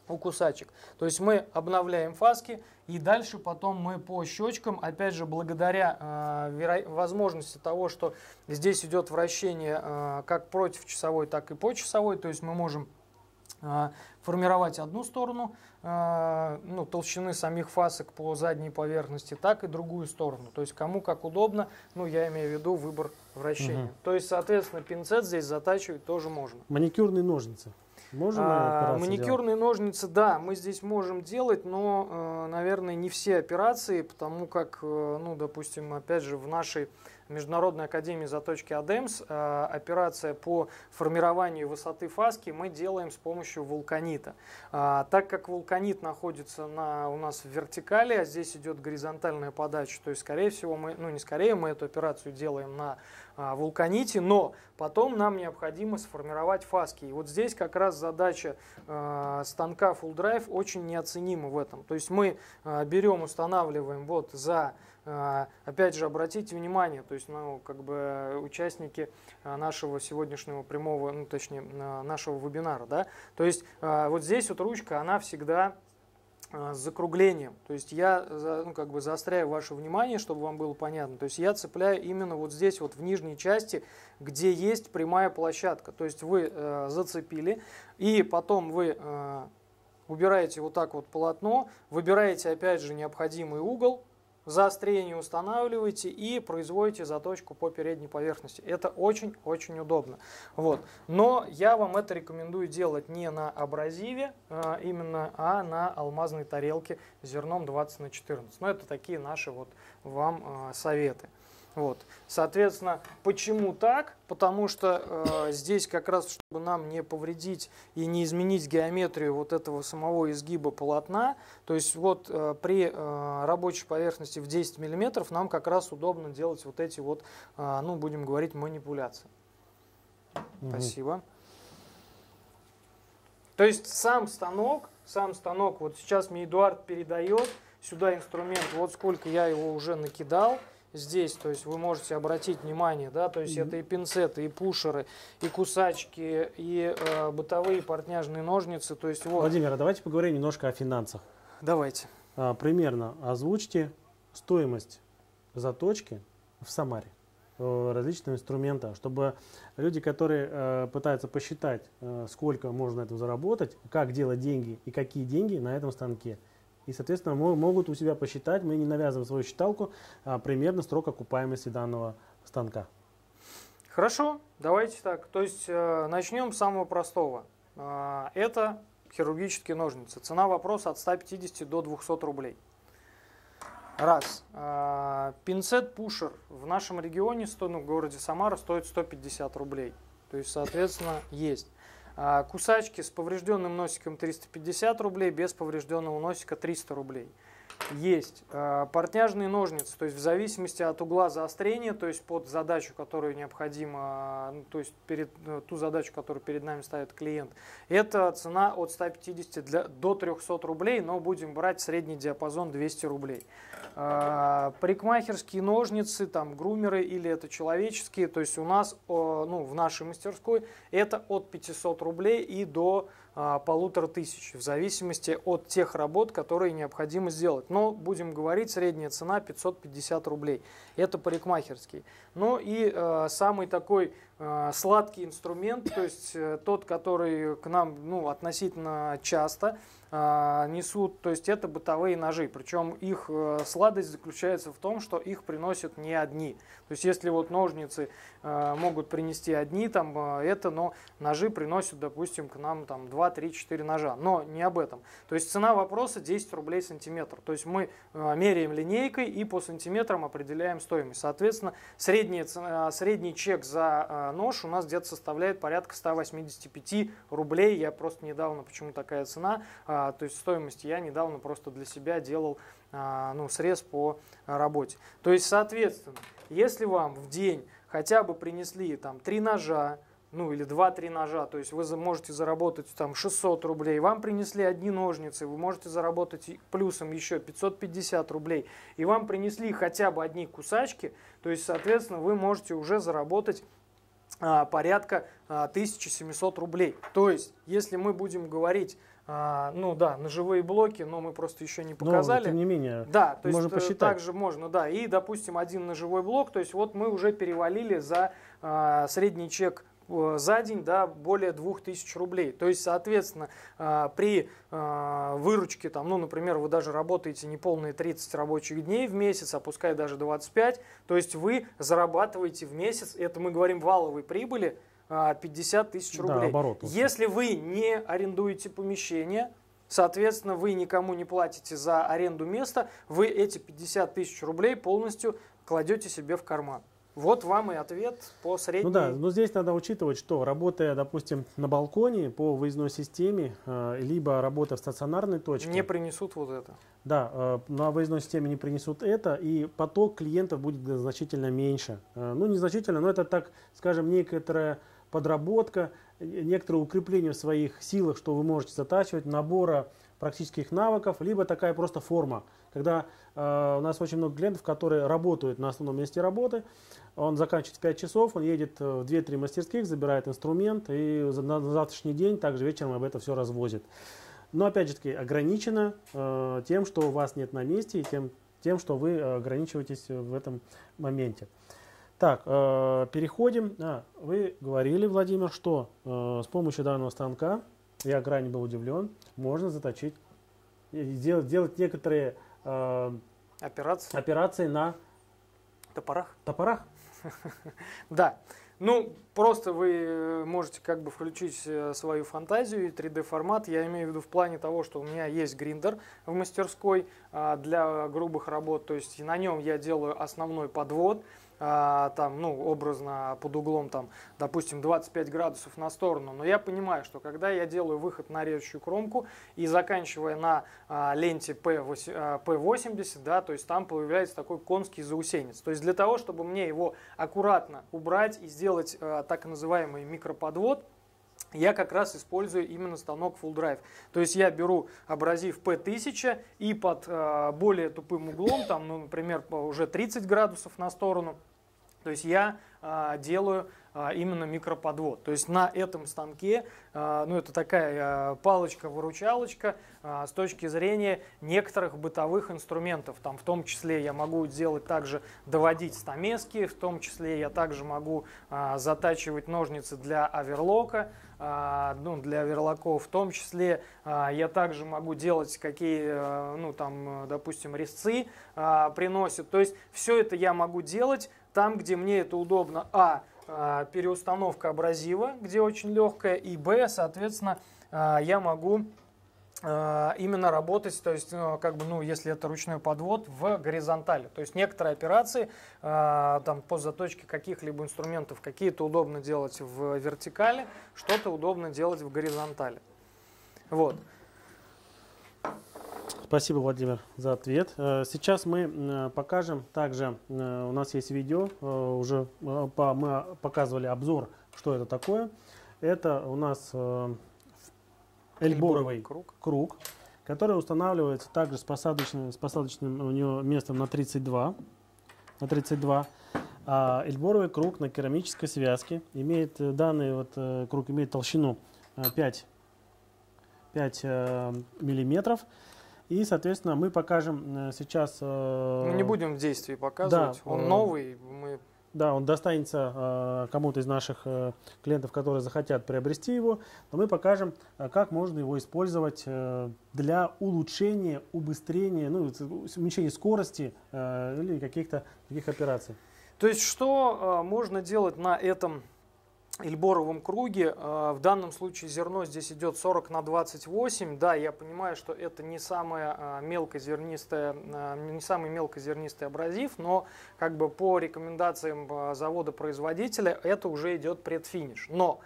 у кусачек. То есть мы обновляем фаски, и дальше потом мы по щечкам, опять же, благодаря э, возможности того, что здесь идет вращение э, как против часовой, так и по часовой, то есть мы можем э, формировать одну сторону э, ну, толщины самих фасок по задней поверхности, так и другую сторону. То есть кому как удобно, ну я имею в виду выбор вращения. Мгм. То есть, соответственно, пинцет здесь затачивать тоже можно. Маникюрные ножницы. Мы А, маникюрные ножницы, да, мы здесь можем делать, но, э, наверное, не все операции, потому как, э, ну, допустим, опять же, в нашей Международной академии заточки АДЕМС э, операция по формированию высоты фаски мы делаем с помощью вулканита. А, так как вулканит находится на, у нас в вертикали, а здесь идет горизонтальная подача, то есть, скорее всего, мы, ну, не скорее, мы эту операцию делаем на вулканите, но потом нам необходимо сформировать фаски. И вот здесь как раз задача э, станка Full Drive очень неоценима в этом. То есть мы э, берем, устанавливаем вот за а, опять же, обратите внимание, то есть, ну, как бы участники а, нашего сегодняшнего прямого, ну, точнее, нашего вебинара, да, то есть, а, вот здесь вот ручка, она всегда с закруглением. То есть я ну, как бы заостряю ваше внимание, чтобы вам было понятно. То есть я цепляю именно вот здесь вот в нижней части, где есть прямая площадка. То есть вы э, зацепили и потом вы э, убираете вот так вот полотно, выбираете опять же необходимый угол, заострение устанавливаете и производите заточку по передней поверхности. Это очень-очень удобно. Вот. Но я вам это рекомендую делать не на абразиве а, именно, а на алмазной тарелке с зерном 20 на 14. Но это такие наши вот вам а, советы. Вот. Соответственно, почему так? Потому что э, здесь как раз, чтобы нам не повредить и не изменить геометрию вот этого самого изгиба полотна, то есть вот э, при э, рабочей поверхности в 10 мм нам как раз удобно делать вот эти вот, э, ну, будем говорить, манипуляции. Угу. Спасибо. То есть сам станок, сам станок, вот сейчас мне Эдуард передает сюда инструмент, вот сколько я его уже накидал, здесь, то есть вы можете обратить внимание, да, то есть mm-hmm. это и пинцеты, и пушеры, и кусачки, и э, бытовые портняжные ножницы, то есть вот. Владимир, а давайте поговорим немножко о финансах. Давайте. А, примерно озвучьте стоимость заточки в Самаре э, различного инструмента, чтобы люди, которые э, пытаются посчитать, э, сколько можно на этом заработать, как делать деньги и какие деньги на этом станке, и, соответственно, могут у себя посчитать, мы не навязываем свою считалку, а, примерно срок окупаемости данного станка. Хорошо, давайте так. То есть э, начнем с самого простого. Э, это хирургические ножницы. Цена вопроса от 150 до 200 рублей. Раз. Э, пинцет пушер в нашем регионе, ну, в городе Самара, стоит 150 рублей. То есть, соответственно, есть. А, кусачки с поврежденным носиком 350 рублей, без поврежденного носика 300 рублей есть э, портняжные ножницы, то есть в зависимости от угла заострения, то есть под задачу, которую необходимо, ну, то есть перед, э, ту задачу, которую перед нами ставит клиент. Это цена от 150 для, до 300 рублей, но будем брать средний диапазон 200 рублей. Э, парикмахерские ножницы, там грумеры или это человеческие, то есть у нас, ну, в нашей мастерской это от 500 рублей и до полутора тысяч, в зависимости от тех работ, которые необходимо сделать. Но, будем говорить, средняя цена 550 рублей. Это парикмахерский. Ну и э, самый такой э, сладкий инструмент, то есть э, тот, который к нам ну, относительно часто несут, то есть это бытовые ножи. Причем их э, сладость заключается в том, что их приносят не одни. То есть если вот ножницы э, могут принести одни, там э, это, но ножи приносят, допустим, к нам там 2, 3, 4 ножа. Но не об этом. То есть цена вопроса 10 рублей сантиметр. То есть мы меряем линейкой и по сантиметрам определяем стоимость. Соответственно, средний, средний чек за нож у нас где-то составляет порядка 185 рублей. Я просто недавно, почему такая цена, а, то есть стоимость я недавно просто для себя делал а, ну, срез по работе. То есть, соответственно, если вам в день хотя бы принесли там три ножа, ну или 2-3 ножа, то есть вы можете заработать там 600 рублей, вам принесли одни ножницы, вы можете заработать плюсом еще 550 рублей, и вам принесли хотя бы одни кусачки, то есть, соответственно, вы можете уже заработать а, порядка а, 1700 рублей. То есть, если мы будем говорить а, ну да, ножевые блоки, но мы просто еще не показали. Но, тем не менее, да, то можно есть посчитать. также можно, да. И, допустим, один ножевой блок, то есть вот мы уже перевалили за а, средний чек Э, за день да, более 2000 рублей. То есть, соответственно, э, при э, выручке, там, ну, например, вы даже работаете неполные 30 рабочих дней в месяц, а пускай даже 25, то есть вы зарабатываете в месяц, это мы говорим валовой прибыли, 50 тысяч рублей. Да, оборот. Если вы не арендуете помещение, Соответственно, вы никому не платите за аренду места, вы эти 50 тысяч рублей полностью кладете себе в карман. Вот вам и ответ по средней. Ну да, но здесь надо учитывать, что работая, допустим, на балконе по выездной системе, э, либо работа в стационарной точке. Не принесут вот это. Да, э, на выездной системе не принесут это, и поток клиентов будет значительно меньше. Э, ну, незначительно, но это, так скажем, некоторая подработка, некоторое укрепление в своих силах, что вы можете затачивать, набора практических навыков, либо такая просто форма, когда э, у нас очень много клиентов, которые работают на основном месте работы, он заканчивает в 5 часов, он едет в 2-3 мастерских, забирает инструмент и на завтрашний день также вечером об это все развозит. Но опять же таки ограничено э, тем, что у вас нет на месте и тем, тем, что вы ограничиваетесь в этом моменте. Так, э, переходим. А, вы говорили, Владимир, что э, с помощью данного станка, я крайне был удивлен, можно заточить, делать, делать некоторые э, операции. операции на топорах. Топорах? *laughs* Да. Ну, просто вы можете как бы включить э, свою фантазию и 3D формат. Я имею в виду в плане того, что у меня есть гриндер в мастерской а, для грубых работ. То есть на нем я делаю основной подвод а, там, ну, образно под углом, там, допустим, 25 градусов на сторону. Но я понимаю, что когда я делаю выход на режущую кромку и заканчивая на а, ленте P8, а, P80, да, то есть там появляется такой конский заусенец. То есть для того, чтобы мне его аккуратно убрать и сделать а, так называемый микроподвод, я как раз использую именно станок Full Drive. То есть я беру абразив P1000 и под э, более тупым углом, там, ну, например, уже 30 градусов на сторону, то есть я э, делаю а, именно микроподвод. То есть на этом станке, а, ну это такая а, палочка-выручалочка с точки зрения некоторых бытовых инструментов. Там в том числе я могу делать также, доводить стамески, в том числе я также могу затачивать ножницы для оверлока, ну, для оверлоков. В том числе я также могу делать какие, ну там, допустим, резцы приносят. То есть все это я могу делать там, где мне это удобно. А, а, переустановка абразива, где очень легкая, и Б, соответственно, а, я могу а, именно работать, то есть, ну, как бы, ну, если это ручной подвод, в горизонтали. То есть некоторые операции там, по заточке каких-либо инструментов, какие-то удобно делать в вертикали, что-то удобно делать в горизонтали. Вот. Спасибо, Владимир, за ответ. Э, сейчас мы э, покажем также, э, у нас есть видео, уже мы показывали обзор, что это такое. Это у нас эльборовый круг, круг который устанавливается также с посадочным, с посадочным у него местом на 32. На 32. А эльборовый круг на керамической связке имеет данный вот круг имеет толщину 5, 5 миллиметров. И, соответственно, мы покажем э, сейчас... Э, мы не будем в действии показывать. Да, он э, новый. Да, он достанется кому-то из наших клиентов, которые захотят приобрести его. Но мы покажем, как можно его использовать для улучшения, убыстрения, ну, уменьшения скорости или каких-то таких операций. То есть, что можно делать на этом Эльборовом круге. А, в данном случае зерно здесь идет 40 на 28. Да, я понимаю, что это не самое а, мелкозернистое, а, не самый мелкозернистый абразив, но как бы по рекомендациям завода-производителя это уже идет предфиниш. Но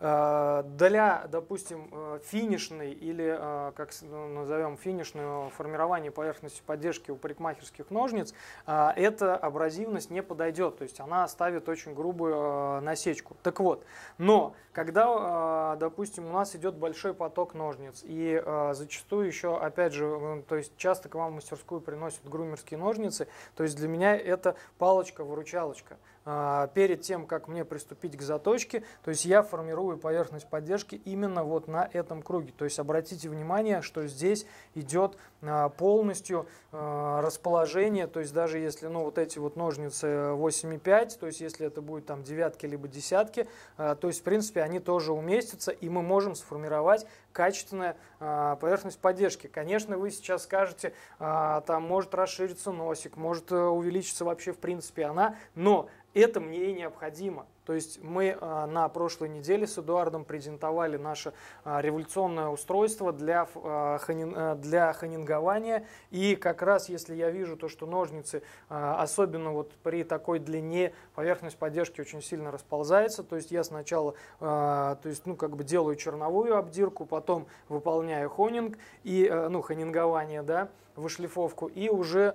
для, допустим, э, финишной или, э, как назовем, финишного формирования поверхности поддержки у парикмахерских ножниц, эта абразивность не подойдет, то есть она оставит очень грубую насечку. Так вот, но когда, допустим, у нас идет большой поток ножниц, и зачастую еще, опять же, то есть часто к вам в мастерскую приносят грумерские ножницы, то есть для меня это палочка-выручалочка. А, перед тем, как мне приступить к заточке, то есть я формирую поверхность поддержки именно вот на этом круге. То есть обратите внимание, что здесь идет полностью а, расположение, то есть даже если ну, вот эти вот ножницы 8,5, то есть если это будет там девятки либо десятки, то есть в принципе они тоже уместятся и мы можем сформировать качественная поверхность поддержки. Конечно, вы сейчас скажете, там может расшириться носик, может э, увеличиться вообще в принципе она, но это мне и необходимо. То есть мы а, на прошлой неделе с Эдуардом презентовали наше а, революционное устройство для, а, ханин, для ханингования. И как раз если я вижу то, что ножницы, особенно вот при такой длине, поверхность поддержки очень сильно расползается, то есть я сначала то есть, ну, как бы делаю черновую обдирку, потом выполняю хонинг, и, ну, ханингование, да, вышлифовку, и уже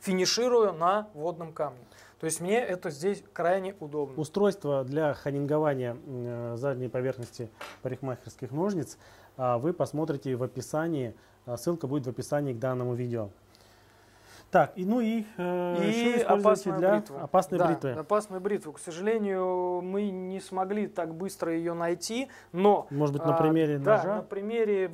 финиширую на водном камне. То есть мне это здесь крайне удобно. Устройство для ханингования э, задней поверхности парикмахерских ножниц а, вы посмотрите в описании Ссылка будет в описании к данному видео. Так, и, ну и, э, и опасную для бритву. опасной да, бритвы. опасную бритву. К сожалению, мы не смогли так быстро ее найти, но... Может быть, на а, примере а, ножа? Да, на примере,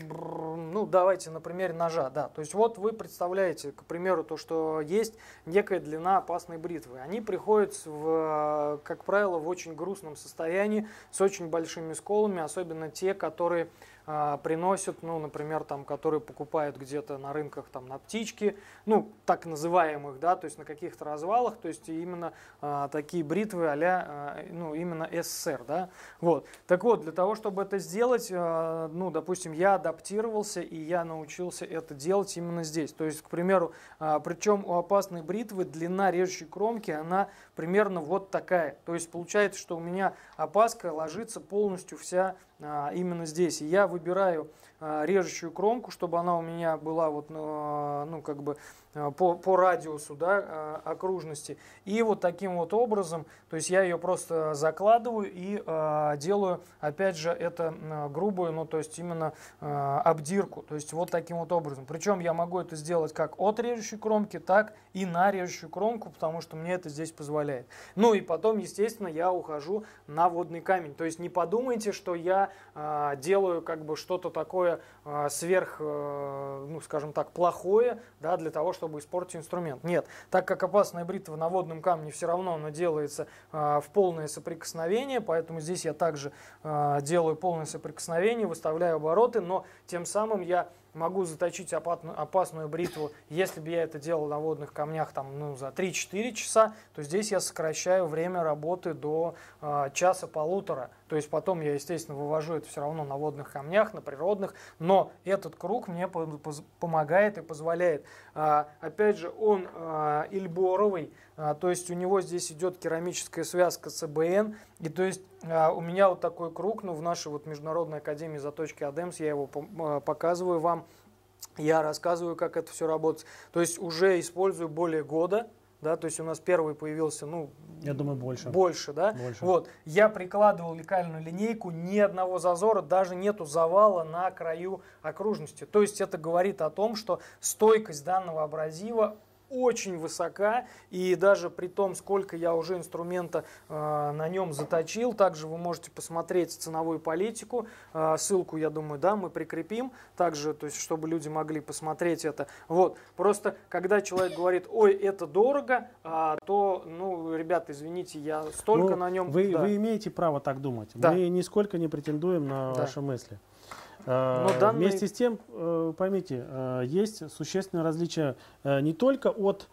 ну давайте на примере ножа, да. То есть вот вы представляете, к примеру, то, что есть некая длина опасной бритвы. Они приходят, в, как правило, в очень грустном состоянии, с очень большими сколами, особенно те, которые а, приносят, ну, например, там, которые покупают где-то на рынках там на птички, ну, так называемых, да, то есть на каких-то развалах, то есть именно а, такие бритвы а а, ну, именно СССР, да, вот. Так вот, для того, чтобы это сделать, а, ну, допустим, я адаптировался и я научился это делать именно здесь, то есть, к примеру, а, причем у опасной бритвы длина режущей кромки, она примерно вот такая, то есть получается, что у меня опаска ложится полностью вся а, именно здесь. И я выбираю а, режущую кромку, чтобы она у меня была вот, ну, ну как бы по, по радиусу да, э, окружности. И вот таким вот образом, то есть я ее просто закладываю и э, делаю, опять же, это э, грубую, ну то есть именно э, обдирку. То есть вот таким вот образом. Причем я могу это сделать как от режущей кромки, так и на режущую кромку, потому что мне это здесь позволяет. Ну и потом, естественно, я ухожу на водный камень. То есть не подумайте, что я э, делаю как бы что-то такое э, сверх, э, ну скажем так, плохое, да, для того, чтобы чтобы испортить инструмент. Нет, так как опасная бритва на водном камне все равно она делается э, в полное соприкосновение, поэтому здесь я также э, делаю полное соприкосновение, выставляю обороты, но тем самым я могу заточить опасную бритву, если бы я это делал на водных камнях там, ну, за 3-4 часа, то здесь я сокращаю время работы до э, часа-полутора. То есть потом я, естественно, вывожу это все равно на водных камнях, на природных, но этот круг мне помогает и позволяет. Э, опять же, он э, ильборовый, э, то есть у него здесь идет керамическая связка ЦБН, и то есть у меня вот такой круг, ну, в нашей вот Международной Академии заточки Адемс, я его показываю вам, я рассказываю, как это все работает. То есть уже использую более года, да, то есть у нас первый появился, ну, я думаю, больше. Больше, да? Больше. Вот, я прикладывал лекальную линейку, ни одного зазора, даже нету завала на краю окружности. То есть это говорит о том, что стойкость данного абразива очень высока, и даже при том, сколько я уже инструмента э, на нем заточил, также вы можете посмотреть ценовую политику, э, ссылку, я думаю, да, мы прикрепим, также, то есть, чтобы люди могли посмотреть это. Вот, просто, когда человек говорит, ой, это дорого, э, то, ну, ребята, извините, я столько ну, на нем... Вы, да. вы имеете право так думать, да. мы нисколько не претендуем на да. ваши мысли. Но э, данные... Вместе с тем, э, поймите, э, есть существенное различие не только от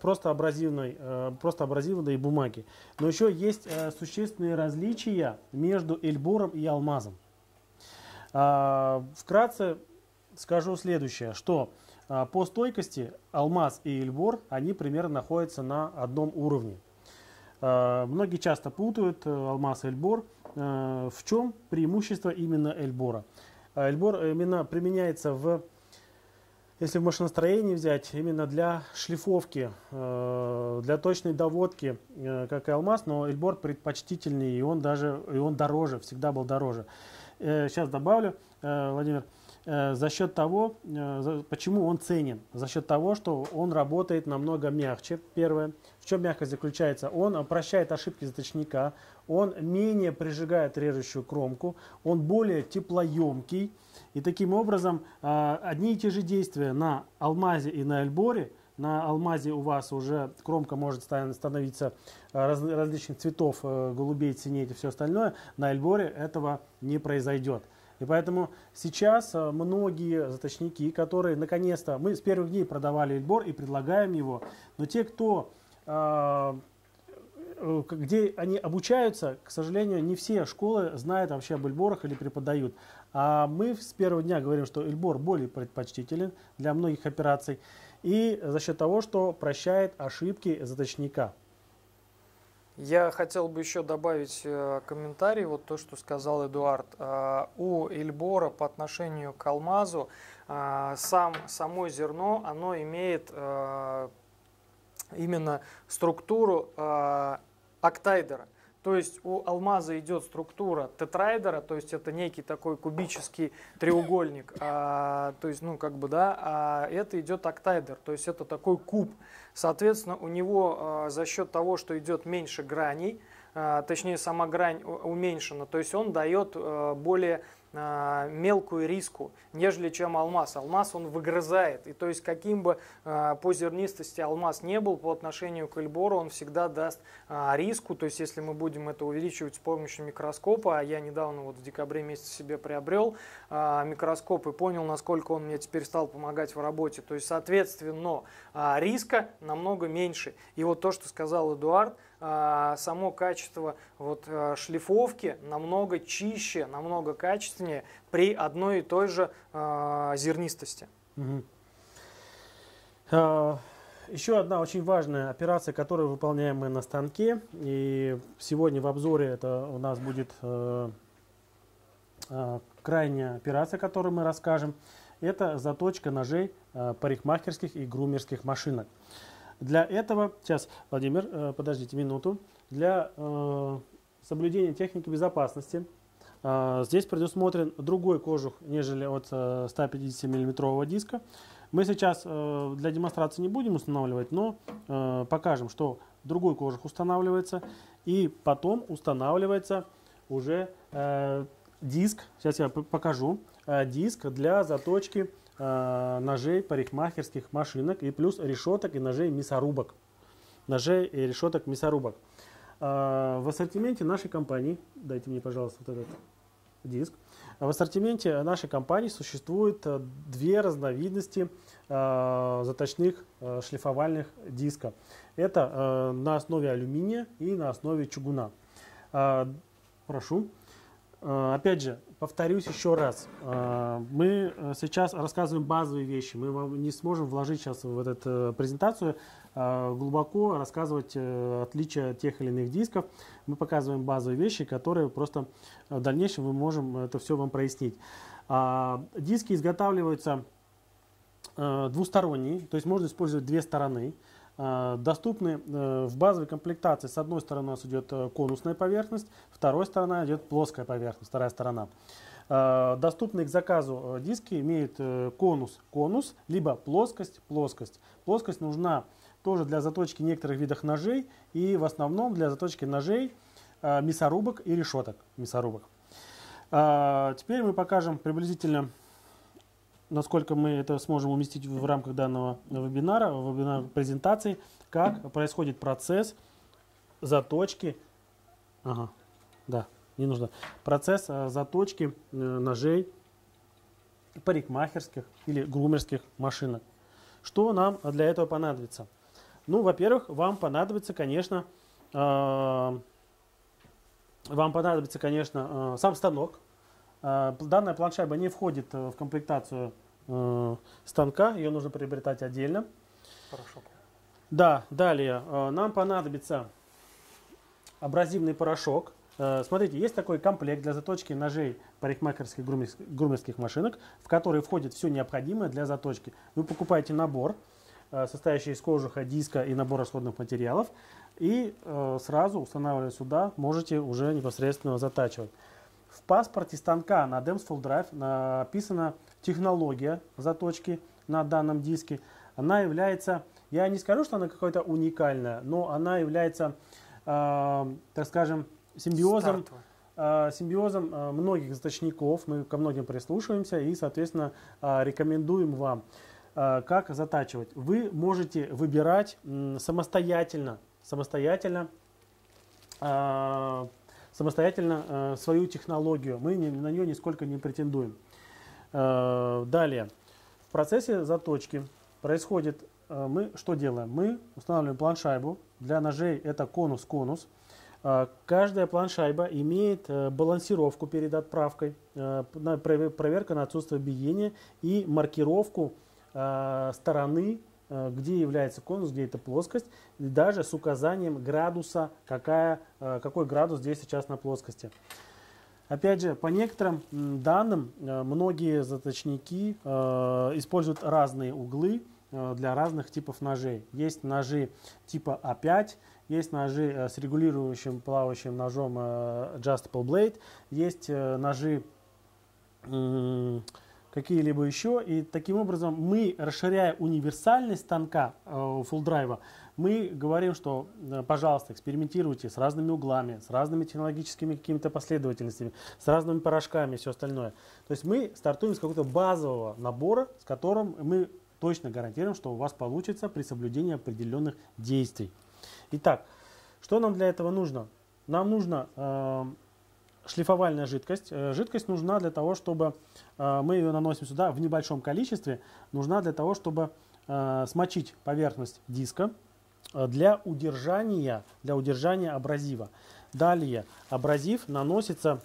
просто абразивной, просто абразивной бумаги, но еще есть существенные различия между эльбором и алмазом. Вкратце скажу следующее, что по стойкости алмаз и эльбор, они примерно находятся на одном уровне. Многие часто путают алмаз и эльбор. В чем преимущество именно эльбора? Эльбор именно применяется в, если в машиностроении взять, именно для шлифовки, э, для точной доводки, э, как и алмаз, но Эльбор предпочтительнее, и он даже и он дороже, всегда был дороже. Сейчас э, добавлю, Владимир, за счет того, почему он ценен, за счет того, что он работает намного мягче, первое. В чем мягкость заключается? Он прощает ошибки заточника, он менее прижигает режущую кромку, он более теплоемкий. И таким образом а, одни и те же действия на алмазе и на альборе, на алмазе у вас уже кромка может становиться раз, различных цветов, э, голубей, синеть и все остальное, на альборе этого не произойдет. И поэтому сейчас э, многие заточники, которые наконец-то, мы с первых дней продавали Эльбор и предлагаем его, но те, кто а, Э, где они обучаются, к сожалению, не все школы знают вообще об Эльборах или преподают. А мы с первого дня говорим, что Эльбор более предпочтителен для многих операций. И за счет того, что прощает ошибки заточника. Я хотел бы еще добавить э, комментарий, вот то, что сказал Эдуард. Э, у Эльбора по отношению к алмазу сам, само зерно, оно имеет именно структуру октайдера. То есть у алмаза идет структура тетрайдера, то есть это некий такой кубический треугольник, а, то есть, ну, как бы, да, а это идет октайдер, то есть это такой куб. Соответственно, у него а, за счет того, что идет меньше граней, а, точнее, сама грань уменьшена, то есть он дает а, более мелкую риску, нежели чем алмаз. Алмаз он выгрызает. И то есть каким бы а, по зернистости алмаз не был по отношению к эльбору, он всегда даст а, риску. То есть если мы будем это увеличивать с помощью микроскопа, а я недавно вот в декабре месяце себе приобрел микроскоп и понял, насколько он мне теперь стал помогать в работе. То есть соответственно риска намного меньше. И вот то, что сказал Эдуард, а, само качество вот, а, шлифовки намного чище, намного качественнее при одной и той же э, зернистости. Угу. Еще одна очень важная операция, которую выполняем мы на станке. И сегодня в обзоре это у нас будет э, э, крайняя операция, которую мы расскажем. Это заточка ножей э, парикмахерских и грумерских машинок. Для этого, сейчас, Владимир, э, подождите минуту, для э, соблюдения техники безопасности э, здесь предусмотрен другой кожух, нежели от 150 миллиметрового диска. Мы сейчас для демонстрации не будем устанавливать, но покажем, что другой кожух устанавливается. И потом устанавливается уже диск, сейчас я покажу, диск для заточки ножей парикмахерских машинок и плюс решеток и ножей мясорубок. Ножей и решеток мясорубок. Э, в ассортименте нашей компании, дайте мне, пожалуйста, вот этот диск. В ассортименте нашей компании существует э, две разновидности э, заточных э, шлифовальных диска. Это э, на основе алюминия и на основе чугуна. Э, прошу. Э, опять же, повторюсь еще раз. Э, мы э, сейчас рассказываем базовые вещи. Мы вам не сможем вложить сейчас в эту презентацию глубоко рассказывать отличия тех или иных дисков. Мы показываем базовые вещи, которые просто в дальнейшем мы можем это все вам прояснить. Диски изготавливаются двусторонние, то есть можно использовать две стороны. Э, доступны э, в базовой комплектации. С одной стороны у нас идет э, конусная поверхность, второй сторона идет плоская поверхность, вторая сторона. Доступные к заказу диски имеют конус, конус, либо плоскость, плоскость. Плоскость нужна тоже для заточки некоторых видов ножей и в основном для заточки ножей, мясорубок и решеток мясорубок. Теперь мы покажем приблизительно насколько мы это сможем уместить в рамках данного вебинара, вебинар презентации, как происходит процесс заточки, ага, да, не нужно, процесс э, заточки э, ножей парикмахерских или грумерских машинок. Что нам для этого понадобится? Ну, во-первых, вам понадобится, конечно, э, вам понадобится, конечно, сам станок. Данная планшайба не входит в комплектацию э, станка, ее нужно приобретать отдельно. Порошок. Да, далее э, нам понадобится абразивный порошок. Э, смотрите, есть такой комплект для заточки ножей парикмахерских грумерских машинок, в который входит все необходимое для заточки. Вы покупаете набор, э, состоящий из кожуха, диска и набора расходных материалов, и э, сразу устанавливая сюда, можете уже непосредственно затачивать. В паспорте станка на Dems Full Drive написана технология заточки на данном диске. Она является, я не скажу, что она какая-то уникальная, но она является, э, так скажем, симбиозом, э, симбиозом э, многих заточников. Мы ко многим прислушиваемся и, соответственно, э, рекомендуем вам, э, как затачивать. Вы можете выбирать э, самостоятельно, самостоятельно э, самостоятельно э, свою технологию. Мы на нее нисколько не претендуем. Э, далее. В процессе заточки происходит, э, мы что делаем? Мы устанавливаем планшайбу. Для ножей это конус-конус. Каждая планшайба имеет балансировку перед отправкой, проверка на отсутствие биения и маркировку стороны где является конус, где это плоскость, даже с указанием градуса, какая, э, какой градус здесь сейчас на плоскости. Опять же, по некоторым данным, э, многие заточники используют разные углы для разных типов ножей. Есть ножи типа А5, есть ножи э, с регулирующим плавающим ножом э, Adjustable Blade, есть э, ножи какие-либо еще. И таким образом мы, расширяя универсальность станка full drive, мы говорим, что, пожалуйста, экспериментируйте с разными углами, с разными технологическими какими-то последовательностями, с разными порошками и все остальное. То есть мы стартуем с какого-то базового набора, с которым мы точно гарантируем, что у вас получится при соблюдении определенных действий. Итак, что нам для этого нужно? Нам нужна э, шлифовальная жидкость. Э, жидкость нужна для того, чтобы э, мы ее наносим сюда в небольшом количестве. Нужна для того, чтобы э, смочить поверхность диска для удержания, для удержания абразива. Далее абразив наносится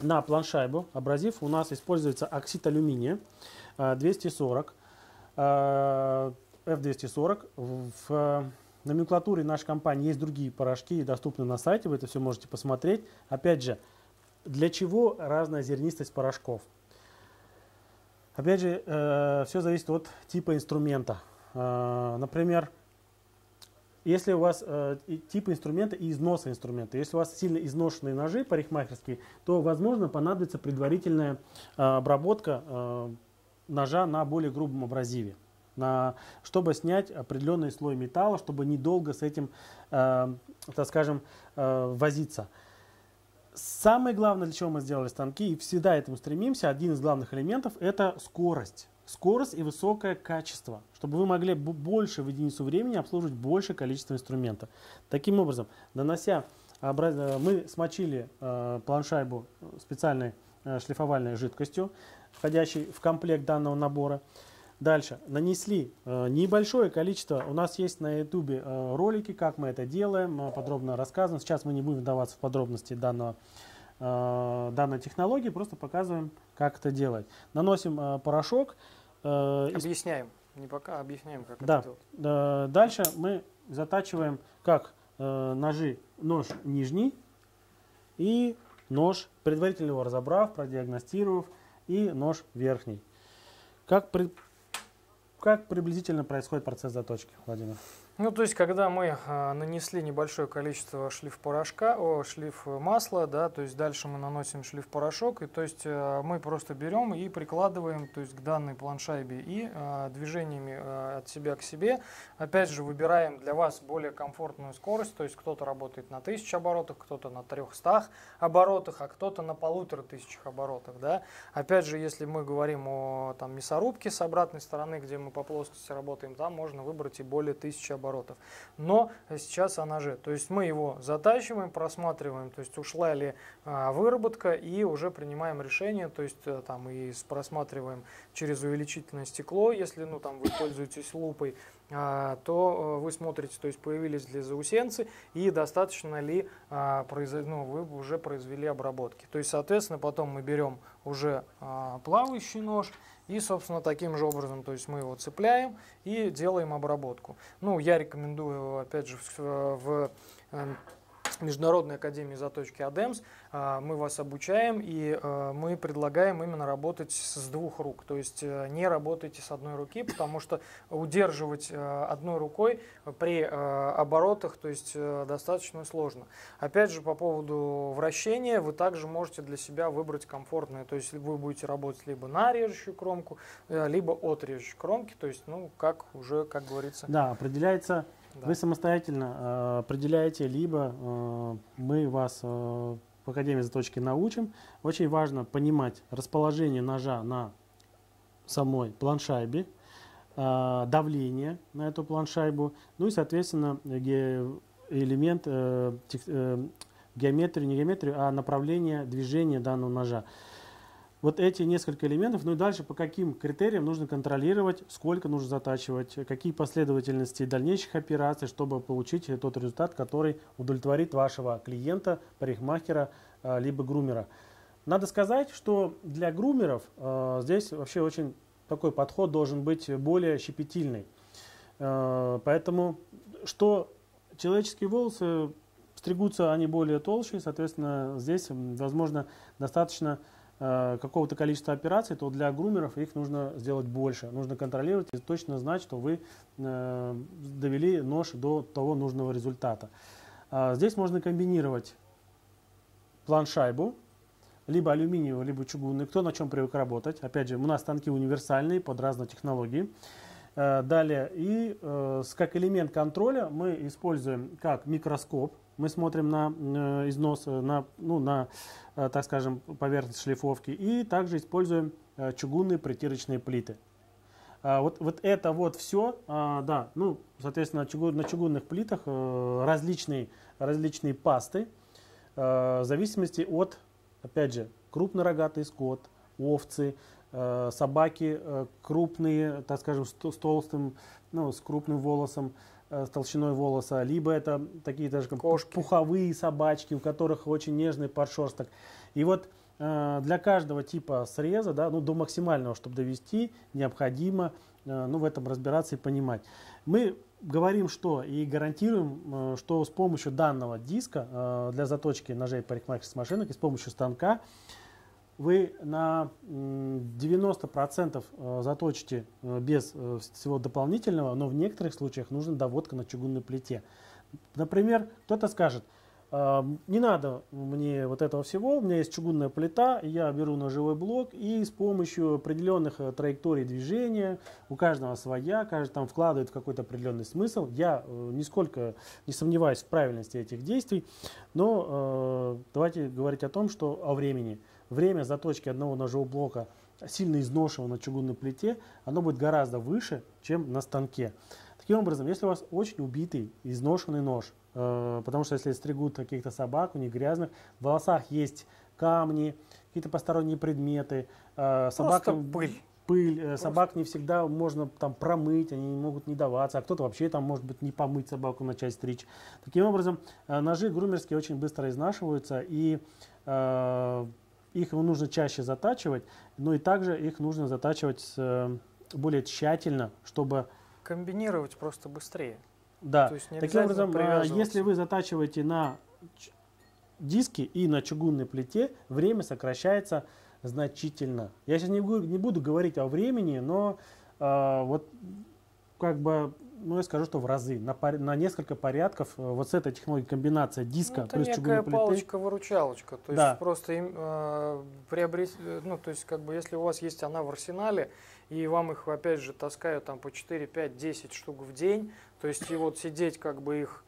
на планшайбу. Абразив у нас используется оксид алюминия 240. Э, F240. В номенклатуре нашей компании есть другие порошки, доступны на сайте, вы это все можете посмотреть. Опять же, для чего разная зернистость порошков? Опять же, э, все зависит от типа инструмента. Э, например, если у вас э, тип инструмента и износа инструмента, если у вас сильно изношенные ножи парикмахерские, то, возможно, понадобится предварительная э, обработка э, ножа на более грубом абразиве, на, чтобы снять определенный слой металла, чтобы недолго с этим, э, так скажем, э, возиться. Самое главное, для чего мы сделали станки, и всегда этому стремимся, один из главных элементов – это скорость. Скорость и высокое качество, чтобы вы могли больше в единицу времени обслуживать большее количество инструмента. Таким образом, нанося, э, мы смочили э, планшайбу специальной э, шлифовальной жидкостью, входящий в комплект данного набора. Дальше. Нанесли э, небольшое количество. У нас есть на YouTube э, ролики, как мы это делаем, э, подробно рассказано. Сейчас мы не будем вдаваться в подробности данного, данной технологии, просто показываем, как это делать. Наносим порошок. Объясняем. Не пока, объясняем, как да. это делать. Дальше мы затачиваем как ножи, нож нижний и нож, предварительно его разобрав, продиагностировав, и нож верхний. Как, при, как приблизительно происходит процесс заточки, Владимир? Ну, то есть, когда мы а, нанесли небольшое количество шлиф порошка, о, шлиф масла, да, то есть дальше мы наносим шлиф порошок, и то есть а, мы просто берем и прикладываем, то есть к данной планшайбе и а, движениями а, от себя к себе, опять же, выбираем для вас более комфортную скорость, то есть кто-то работает на 1000 оборотах, кто-то на 300 оборотах, а кто-то на полутора тысячах оборотах, да. Опять же, если мы говорим о там мясорубке с обратной стороны, где мы по плоскости работаем, там можно выбрать и более 1000 оборотов оборотов. Но сейчас она же, то есть мы его затачиваем, просматриваем, то есть ушла ли а, выработка и уже принимаем решение, то есть а, там и просматриваем через увеличительное стекло, если ну там вы пользуетесь лупой, а, то вы смотрите, то есть появились ли заусенцы и достаточно ли а, ну, вы уже произвели обработки. То есть, соответственно, потом мы берем уже плавающий нож и, собственно, таким же образом, то есть мы его цепляем и делаем обработку. Ну, я рекомендую, опять же, в, в эм, Международной академии заточки АДЕМС. А, мы вас обучаем и а, мы предлагаем именно работать с двух рук. То есть э, не работайте с одной руки, потому что удерживать э, одной рукой при э, оборотах то есть, достаточно сложно. Опять же, по поводу вращения, вы также можете для себя выбрать комфортное. То есть вы будете работать либо на режущую кромку, либо от режущей кромки. То есть, ну, как уже, как говорится. Да, определяется да. Вы самостоятельно э, определяете, либо э, мы вас э, в Академии заточки научим. Очень важно понимать расположение ножа на самой планшайбе, э, давление на эту планшайбу, ну и, соответственно, ге, элемент э, э, геометрию, не геометрию, а направление движения данного ножа вот эти несколько элементов, ну и дальше по каким критериям нужно контролировать, сколько нужно затачивать, какие последовательности дальнейших операций, чтобы получить тот результат, который удовлетворит вашего клиента, парикмахера, э, либо грумера. Надо сказать, что для грумеров э, здесь вообще очень такой подход должен быть более щепетильный. Э, поэтому, что человеческие волосы стригутся они более толще, соответственно, здесь, возможно, достаточно э, какого-то количества операций, то для грумеров их нужно сделать больше. Нужно контролировать и точно знать, что вы э, довели нож до того нужного результата. Э, здесь можно комбинировать план-шайбу, либо алюминиевый, либо чугунный, кто на чем привык работать. Опять же, у нас станки универсальные под разные технологии. Э, далее, и э, как элемент контроля мы используем как микроскоп. Мы смотрим на э, износ, на, ну, на, так скажем, поверхность шлифовки. И также используем чугунные притирочные плиты. Вот, вот это вот все, да, ну, соответственно, на чугунных плитах различные, различные пасты, в зависимости от, опять же, крупнорогатый скот, овцы, Э, собаки э, крупные, так скажем, с толстым, ну, с крупным волосом, э, с толщиной волоса, либо это такие даже как Кошки. пуховые собачки, у которых очень нежный подшерсток. И вот для каждого типа среза, да, ну, до максимального, чтобы довести, необходимо ну, в этом разбираться и понимать. Мы говорим, что и гарантируем, что с помощью данного диска для заточки ножей парикмахерских машинок и с помощью станка вы на 90% э, заточите э, без э, всего дополнительного, но в некоторых случаях нужна доводка на чугунной плите. Например, кто-то скажет, не надо мне вот этого всего, у меня есть чугунная плита, я беру ножевой блок и с помощью определенных траекторий движения, у каждого своя, каждый там вкладывает в какой-то определенный смысл. Я нисколько не сомневаюсь в правильности этих действий, но давайте говорить о том, что о времени – время заточки одного ножевого блока сильно изношенного на чугунной плите, оно будет гораздо выше, чем на станке. Таким образом, если у вас очень убитый, изношенный нож, э, потому что если стригут каких-то собак, у них грязных, в волосах есть камни, какие-то посторонние предметы, э, собакам пыль. Пыль, э, собак не всегда можно там промыть, они не могут не даваться, а кто-то вообще там может быть не помыть собаку, начать стричь. Таким образом, э, ножи грумерские очень быстро изнашиваются и э, их нужно чаще затачивать, но и также их нужно затачивать э, более тщательно, чтобы... Комбинировать просто быстрее. Да. То есть Таким образом, э, если вы затачиваете на диске и на чугунной плите, время сокращается значительно. Я сейчас не буду, не буду говорить о времени, но э, вот как бы ну, я скажу, что в разы, на, пар, на несколько порядков э, вот с этой технологией комбинация диска ну, это плюс некая палочка-выручалочка, то да. есть просто э, приобрести, э, ну, то есть как бы если у вас есть она в арсенале, и вам их опять же таскают там по 4, 5, 10 штук в день, то есть и вот сидеть как бы их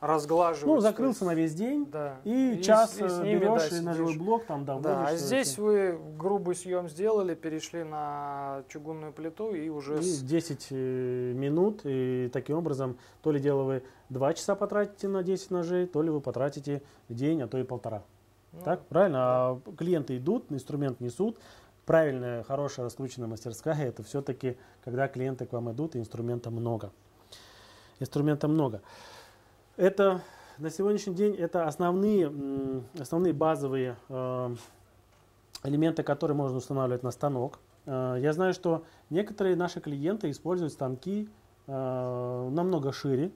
разглаживать. Ну, закрылся на весь день, да. и, и час и, с ними, берешь да, и на живой блок там, да, да А здесь это. вы грубый съем сделали, перешли на чугунную плиту и уже... И 10 э, минут, и таким образом, то ли дело вы 2 часа потратите на 10 ножей, то ли вы потратите день, а то и полтора. Ну, так, правильно? Да. А клиенты идут, инструмент несут, правильная, хорошая, раскрученная мастерская, это все-таки, когда клиенты к вам идут, и инструмента много. Инструмента много. Это на сегодняшний день это основные, основные базовые э, элементы, которые можно устанавливать на станок. Э, я знаю, что некоторые наши клиенты используют станки э, намного шире,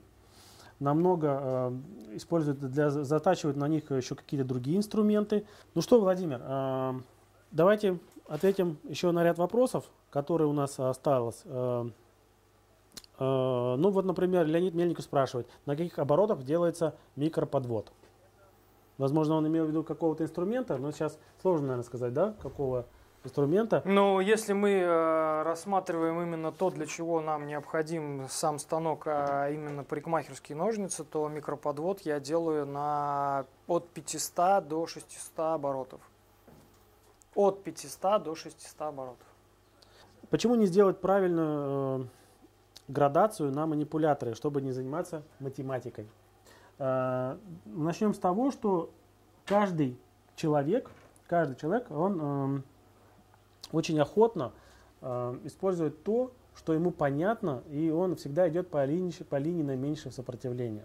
намного используют для затачивают на них еще какие-то другие инструменты. Ну что, Владимир, давайте ответим еще на ряд вопросов, которые у нас осталось. Э, ну вот, например, Леонид Мельников спрашивает, на каких оборотах делается микроподвод? Возможно, он имел в виду какого-то инструмента, но сейчас сложно, наверное, сказать, да, какого инструмента. Ну, если мы э, рассматриваем именно то, для чего нам необходим сам станок, а именно парикмахерские ножницы, то микроподвод я делаю на от 500 до 600 оборотов. От 500 до 600 оборотов. Почему не сделать правильно э, градацию на манипуляторы, чтобы не заниматься математикой. Э, начнем с того, что каждый человек, каждый человек, он эм, очень охотно э, использует то, что ему понятно, и он всегда идет по линии, по линии наименьшего сопротивления.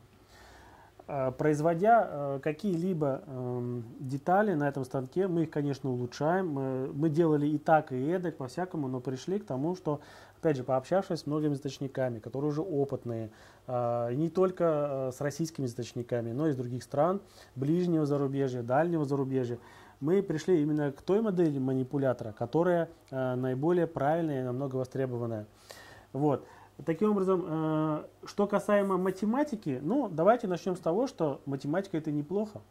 Э, производя какие-либо эм, детали на этом станке, мы их, конечно, улучшаем. Мы делали и так, и эдак, по-всякому, но пришли к тому, что, опять же, пообщавшись с многими источниками, которые уже опытные, э, не только с российскими источниками, но и из других стран, ближнего зарубежья, дальнего зарубежья, мы пришли именно к той модели манипулятора, которая наиболее правильная и намного востребованная. Вот. Таким образом, что касаемо математики, ну, давайте начнем с того, что математика это неплохо.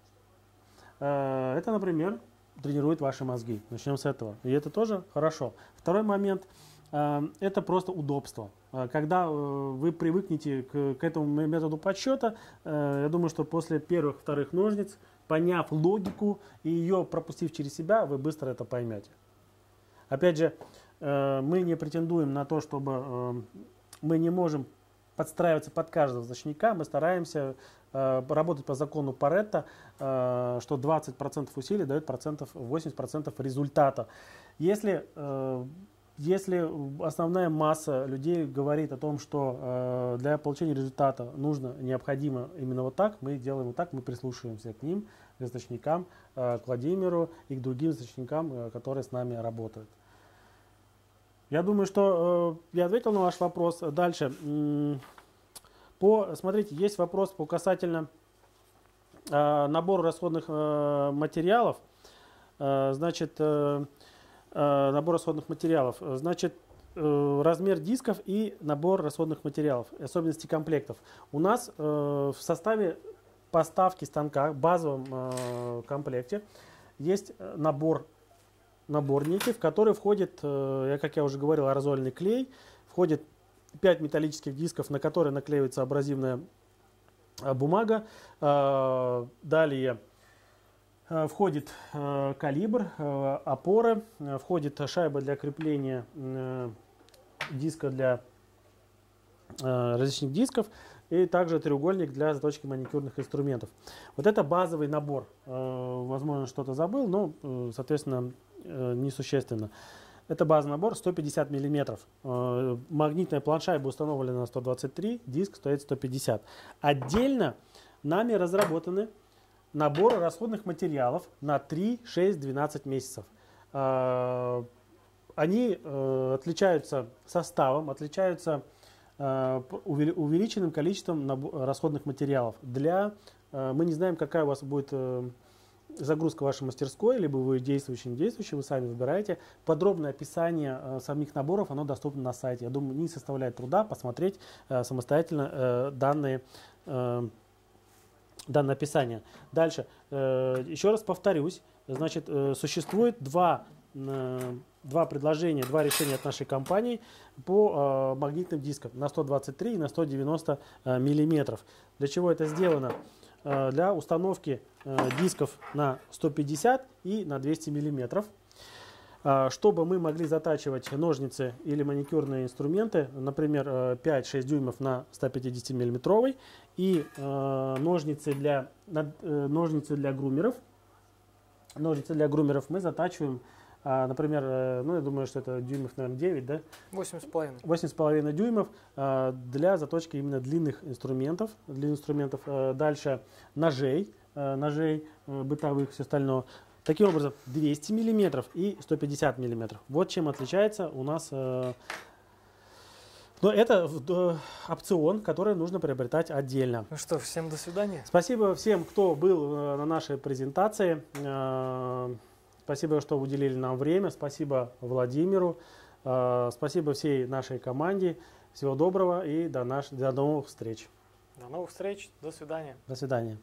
Это, например, тренирует ваши мозги. Начнем с этого. И это тоже хорошо. Второй момент это просто удобство. Когда вы привыкнете к, к этому методу подсчета, я думаю, что после первых, вторых ножниц, поняв логику и ее пропустив через себя, вы быстро это поймете. Опять же, мы не претендуем на то, чтобы мы не можем подстраиваться под каждого значника, мы стараемся э, работать по закону Паретта, э, что 20% усилий дает процентов, 80% результата. Если, э, если основная масса людей говорит о том, что э, для получения результата нужно, необходимо именно вот так, мы делаем вот так, мы прислушиваемся к ним, к источникам, э, к Владимиру и к другим источникам, э, которые с нами работают. Я думаю, что э, я ответил на ваш вопрос. Дальше. По, смотрите, есть вопрос по касательно э, набора расходных э, материалов. Э, значит, э, набор расходных материалов. Значит, э, размер дисков и набор расходных материалов, особенности комплектов. У нас э, в составе поставки станка, в базовом э, комплекте, есть э, набор наборники, в которые входит, э, как я уже говорил, аэрозольный клей, входит 5 металлических дисков, на которые наклеивается абразивная э, бумага. Э, далее входит калибр, опоры, входит шайба для крепления диска для различных дисков и также треугольник для заточки маникюрных инструментов. Вот это базовый набор. Возможно, что-то забыл, но, соответственно, Э, несущественно. Это базовый набор 150 мм. Э, магнитная планшайба установлена на 123, диск стоит 150. Отдельно нами разработаны наборы расходных материалов на 3, 6, 12 месяцев. Э, они отличаются составом, отличаются увеличенным количеством расходных материалов. Для, мы не знаем, какая у вас будет загрузка вашей мастерской, либо вы действующий, не действующий, вы сами выбираете. Подробное описание э, самих наборов, оно доступно на сайте. Я думаю, не составляет труда посмотреть э, самостоятельно э, данные, э, данное описание. Дальше, э, еще раз повторюсь, значит, э, существует два, э, два предложения, два решения от нашей компании по магнитным дискам на 123 и на 190 э, миллиметров. Для чего это сделано? Для установки дисков на 150 и на 200 миллиметров, чтобы мы могли затачивать ножницы или маникюрные инструменты, например, 5-6 дюймов на 150 миллиметровый и ножницы для, ножницы для грумеров. Ножницы для грумеров мы затачиваем а, например, э, ну, я думаю, что это дюймов, наверное, 9, да? 8,5. 8,5 дюймов а, для заточки именно длинных инструментов. Длинных инструментов. А, дальше ножей, ножей бытовых, все остальное. Таким образом, 200 миллиметров и 150 миллиметров. Вот чем отличается у нас но это опцион, который нужно приобретать отдельно. Ну что, всем до свидания. Спасибо всем, кто был на нашей презентации. Спасибо, что уделили нам время. Спасибо Владимиру. Спасибо всей нашей команде. Всего доброго и до, наш, до новых встреч. До новых встреч. До свидания. До свидания.